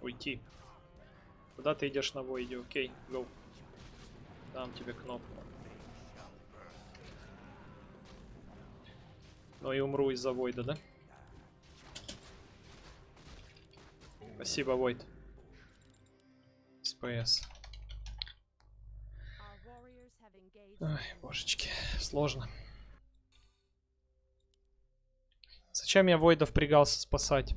Уйти. Куда ты идешь на бой? Иди, окей, гоу. Дам тебе кнопку. Ну и умру из-за Войда, да? Спасибо, Войд. СПС. Ой, божечки, сложно. Зачем я Войда впрягался спасать?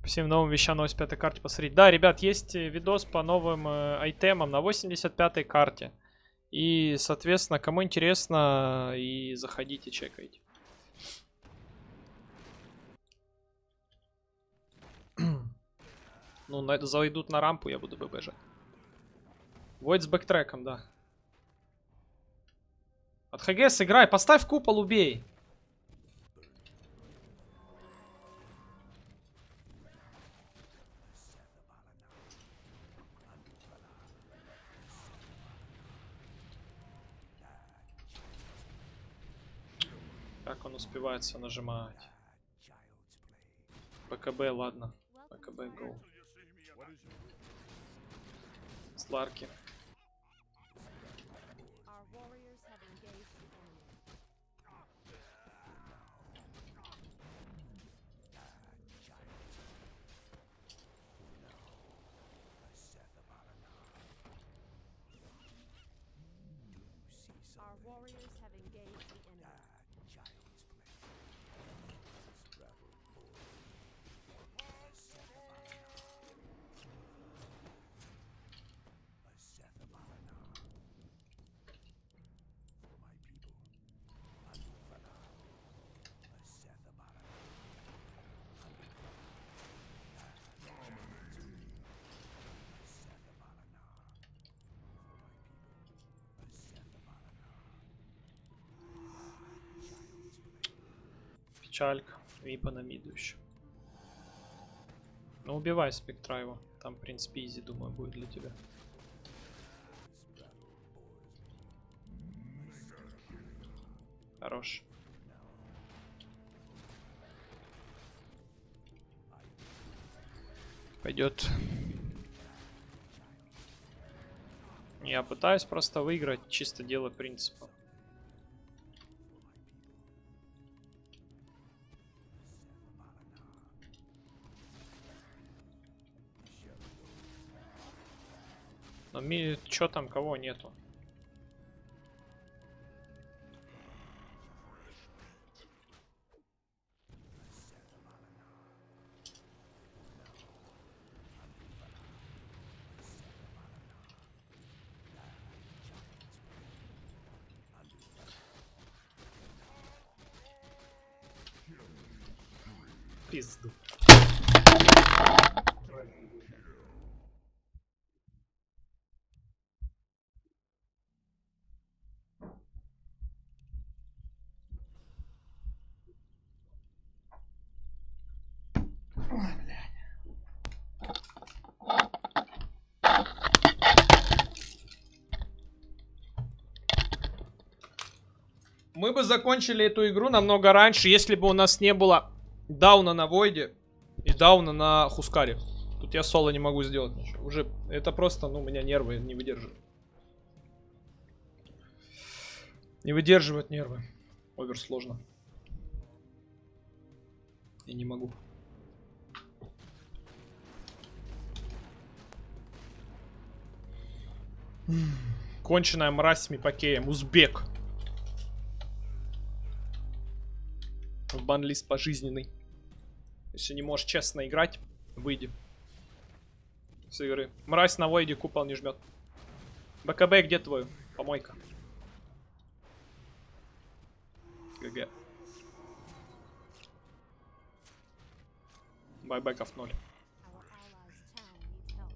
По всем новым вещам на 85 карте посмотреть. Да, ребят, есть э, видос по новым э, айтемам на 85 карте. И, соответственно, кому интересно, и заходите, чекайте. Ну, на, зайдут на рампу, я буду ББ жать. Войд с бэктреком, да. От ХГ сыграй, поставь купол, убей. Как он успевает все нажимать? БКБ, ладно. БКБ, гоу. Сларки. Печалька. Випа на миду еще. Ну убивай спектра его. Там, в принципе, изи, думаю, будет для тебя. Хорош. Пойдет. Я пытаюсь просто выиграть, чисто дело принципа. Ми... чё там, кого нету? Бы закончили эту игру намного раньше, если бы у нас не было дауна на Войде и дауна на Хускаре. Тут я соло не могу сделать ничего. Уже это просто, ну, у меня нервы не выдерживают. Не выдерживают нервы. Овер сложно. Я не могу. Конченая мразь с Мипакеем. Узбек. В банлист пожизненный. Если не можешь честно играть, выйди. С игры. Мразь на войде купол не жмет. БКБ где твой? Помойка. ГГ. Байбеков ноль. Our allies' town needs help.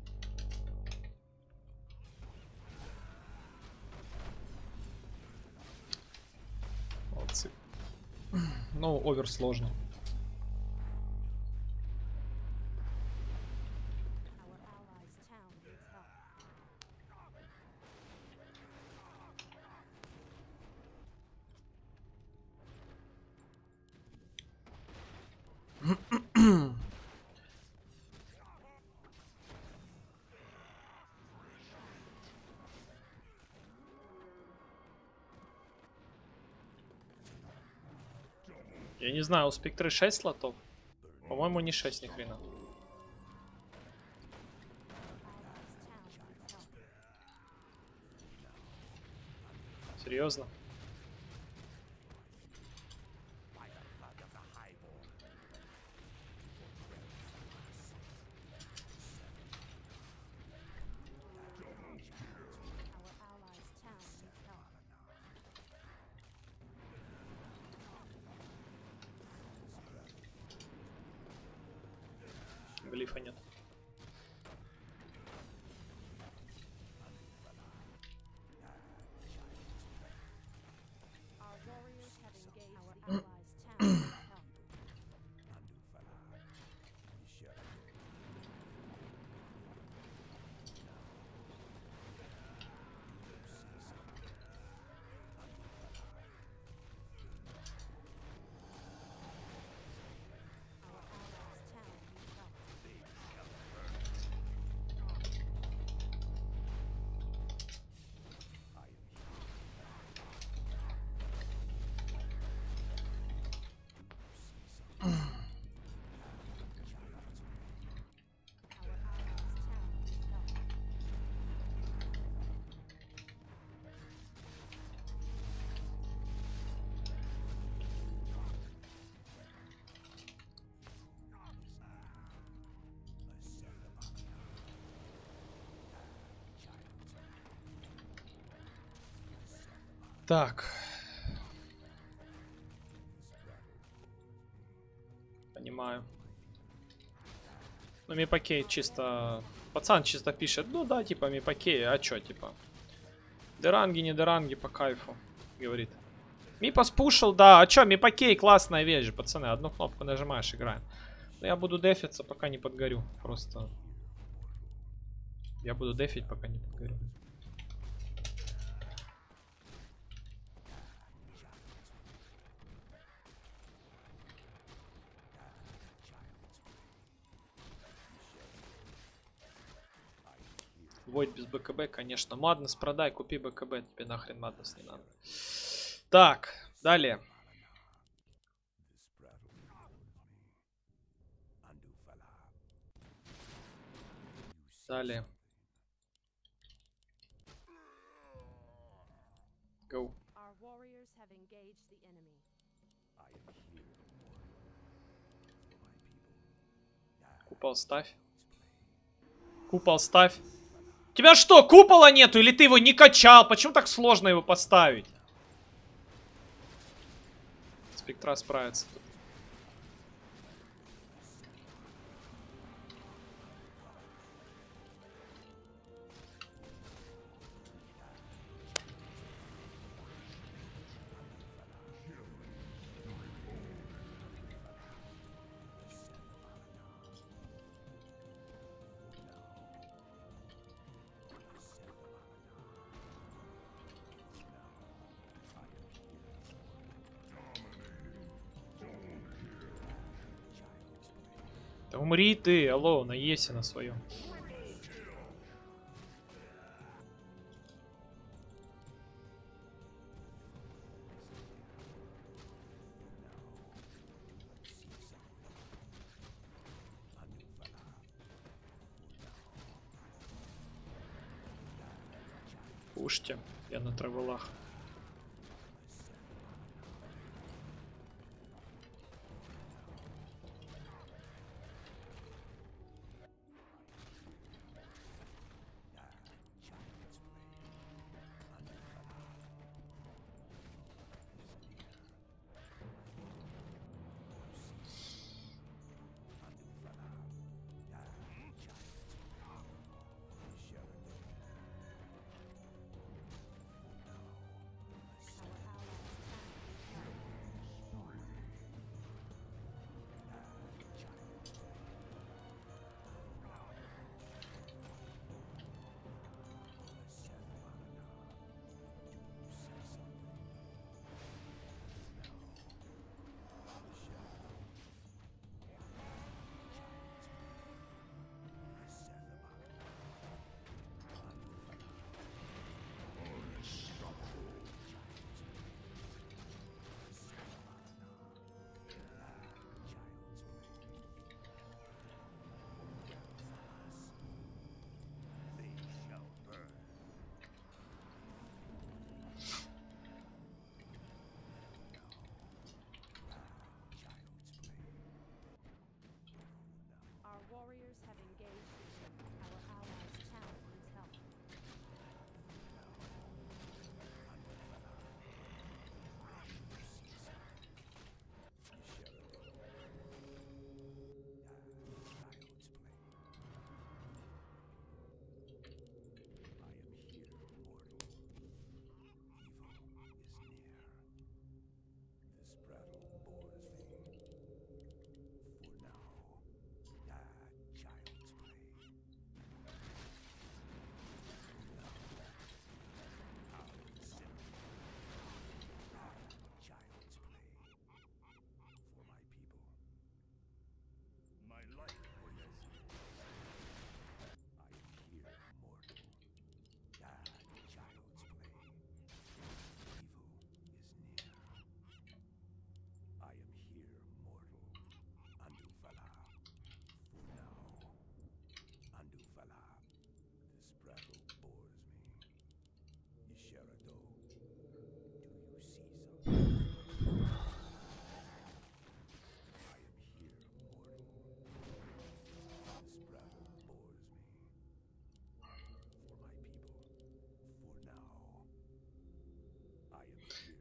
Молодцы. Ну, овер сложно. Не знаю, у спектры 6 слотов? По-моему, не 6 ни хрена. Серьезно? Так. Понимаю. Ну, Мипакей чисто... Пацан чисто пишет, ну да, типа Мипакей, а чё, типа? Деранги, не деранги, по кайфу, говорит. Мипа спушил, да, а чё, Мипакей, классная вещь, пацаны, одну кнопку нажимаешь, играем. Но я буду дефиться, пока не подгорю, просто... Я буду дефить, пока не подгорю. Войд без БКБ, конечно. Маднес продай, купи БКБ. Тебе нахрен Маднес не надо. Так, далее. Далее. Go. Купол ставь. Купол ставь. Тебя что, купола нету? Или ты его не качал? Почему так сложно его поставить? Спектра справится тут. Умри ты, алло, на Есе на своем. Пушьте, я на травелах.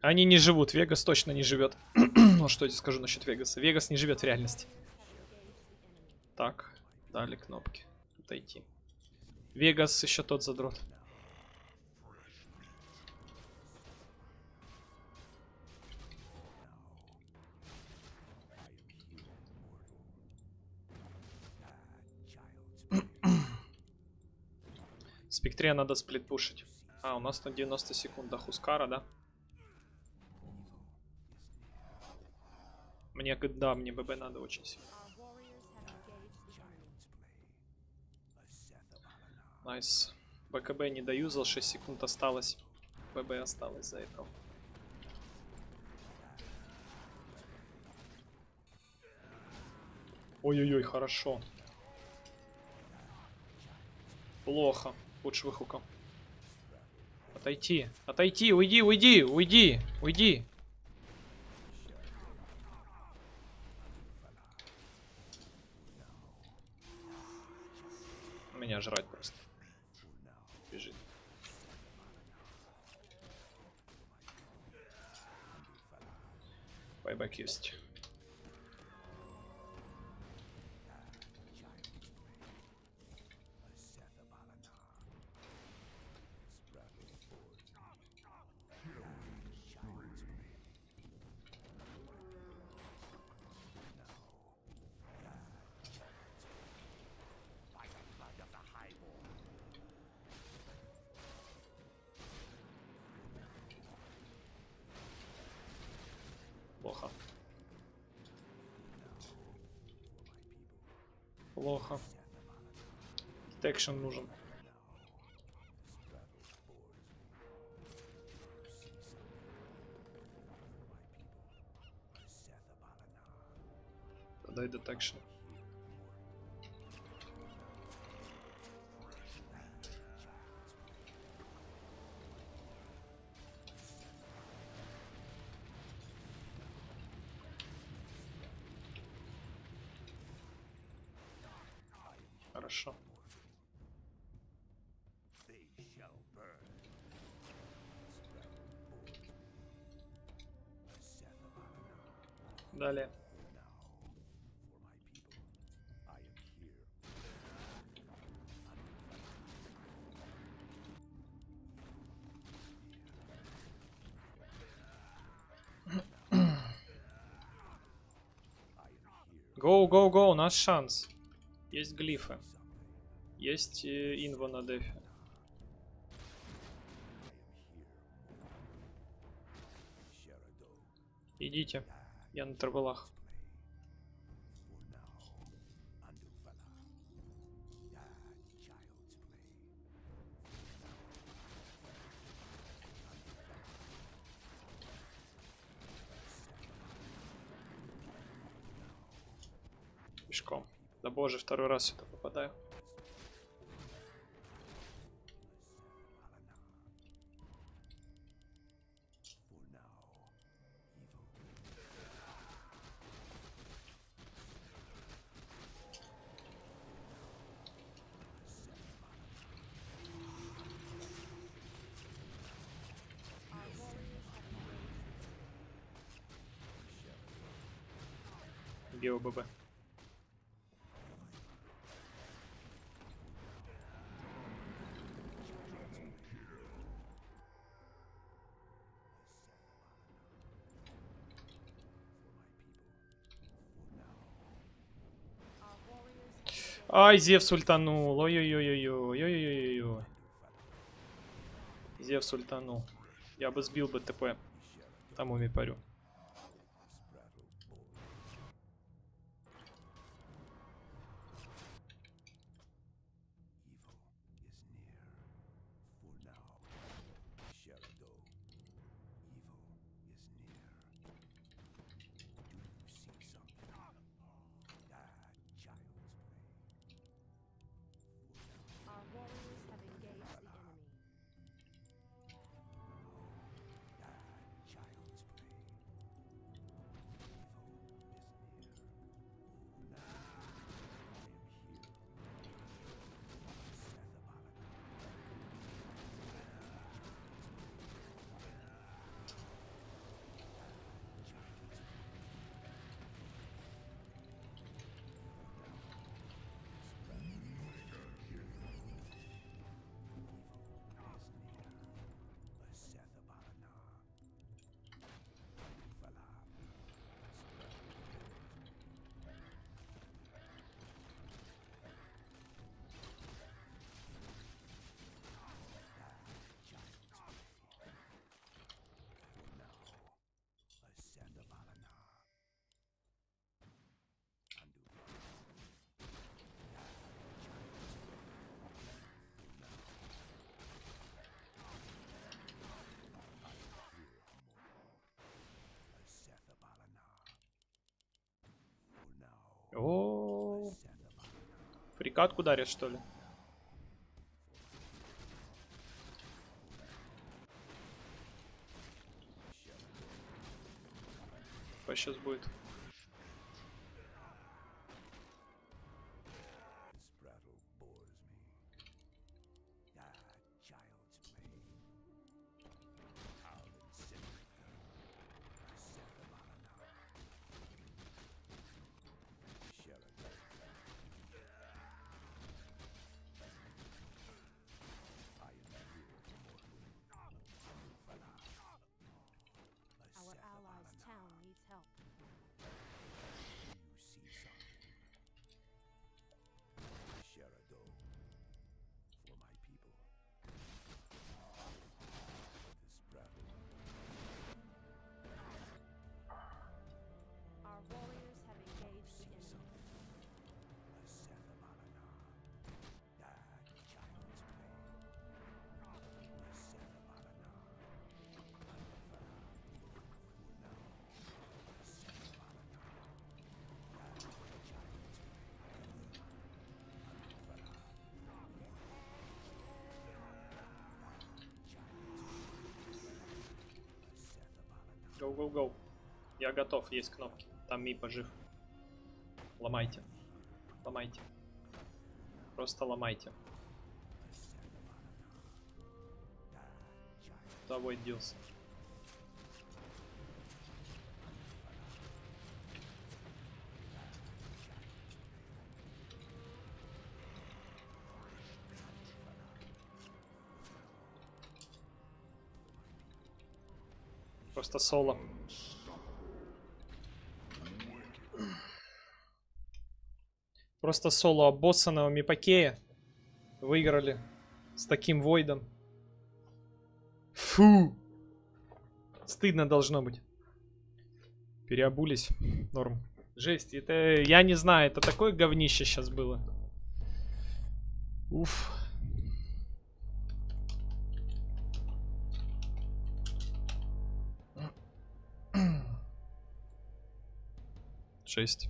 Они не живут. Вегас точно не живет. ну что я тебе скажу насчет Вегаса? Вегас не живет в реальности. Так, дали кнопки. Отойти. Вегас еще тот задрот. Спектре надо split пушить. А, у нас на 90 секунд до Хускара, да? Мне, да, мне ББ надо очень сильно. Nice. БКБ не доюзал, 6 секунд осталось. ББ осталось за этого. Ой-ой-ой, хорошо. Плохо. Лучше выхуком. Отойти. Отойти, уйди, уйди, уйди, уйди. Меня жрать просто. Бежит. Байбек есть. Детекшн нужен. Дай детекшн. Далее. Гоу, гоу, гоу, наш шанс. Есть глифы. Есть э, инво на дефе. Идите. Я на травелах. Пешком. Да боже, второй раз сюда попадаю. ББ. Ай, Зевс ультанул. Ой-ой-ой-ой-ой. Ой-ой-ой-ой. Зевс ультанул. Я бы сбил бы ТП. Тому парю. Прикатку дарят, что ли? Сейчас будет? Гоу, гоу, гоу. Я готов, есть кнопки. Там ми пожив. Ломайте. Ломайте. Просто ломайте. Завой делся. Просто соло. Просто соло обоссанного Мипакея выиграли с таким войдом. Фу! Стыдно должно быть. Переобулись. Норм. Жесть, это... Я не знаю, это такое говнище сейчас было. Уф. 6.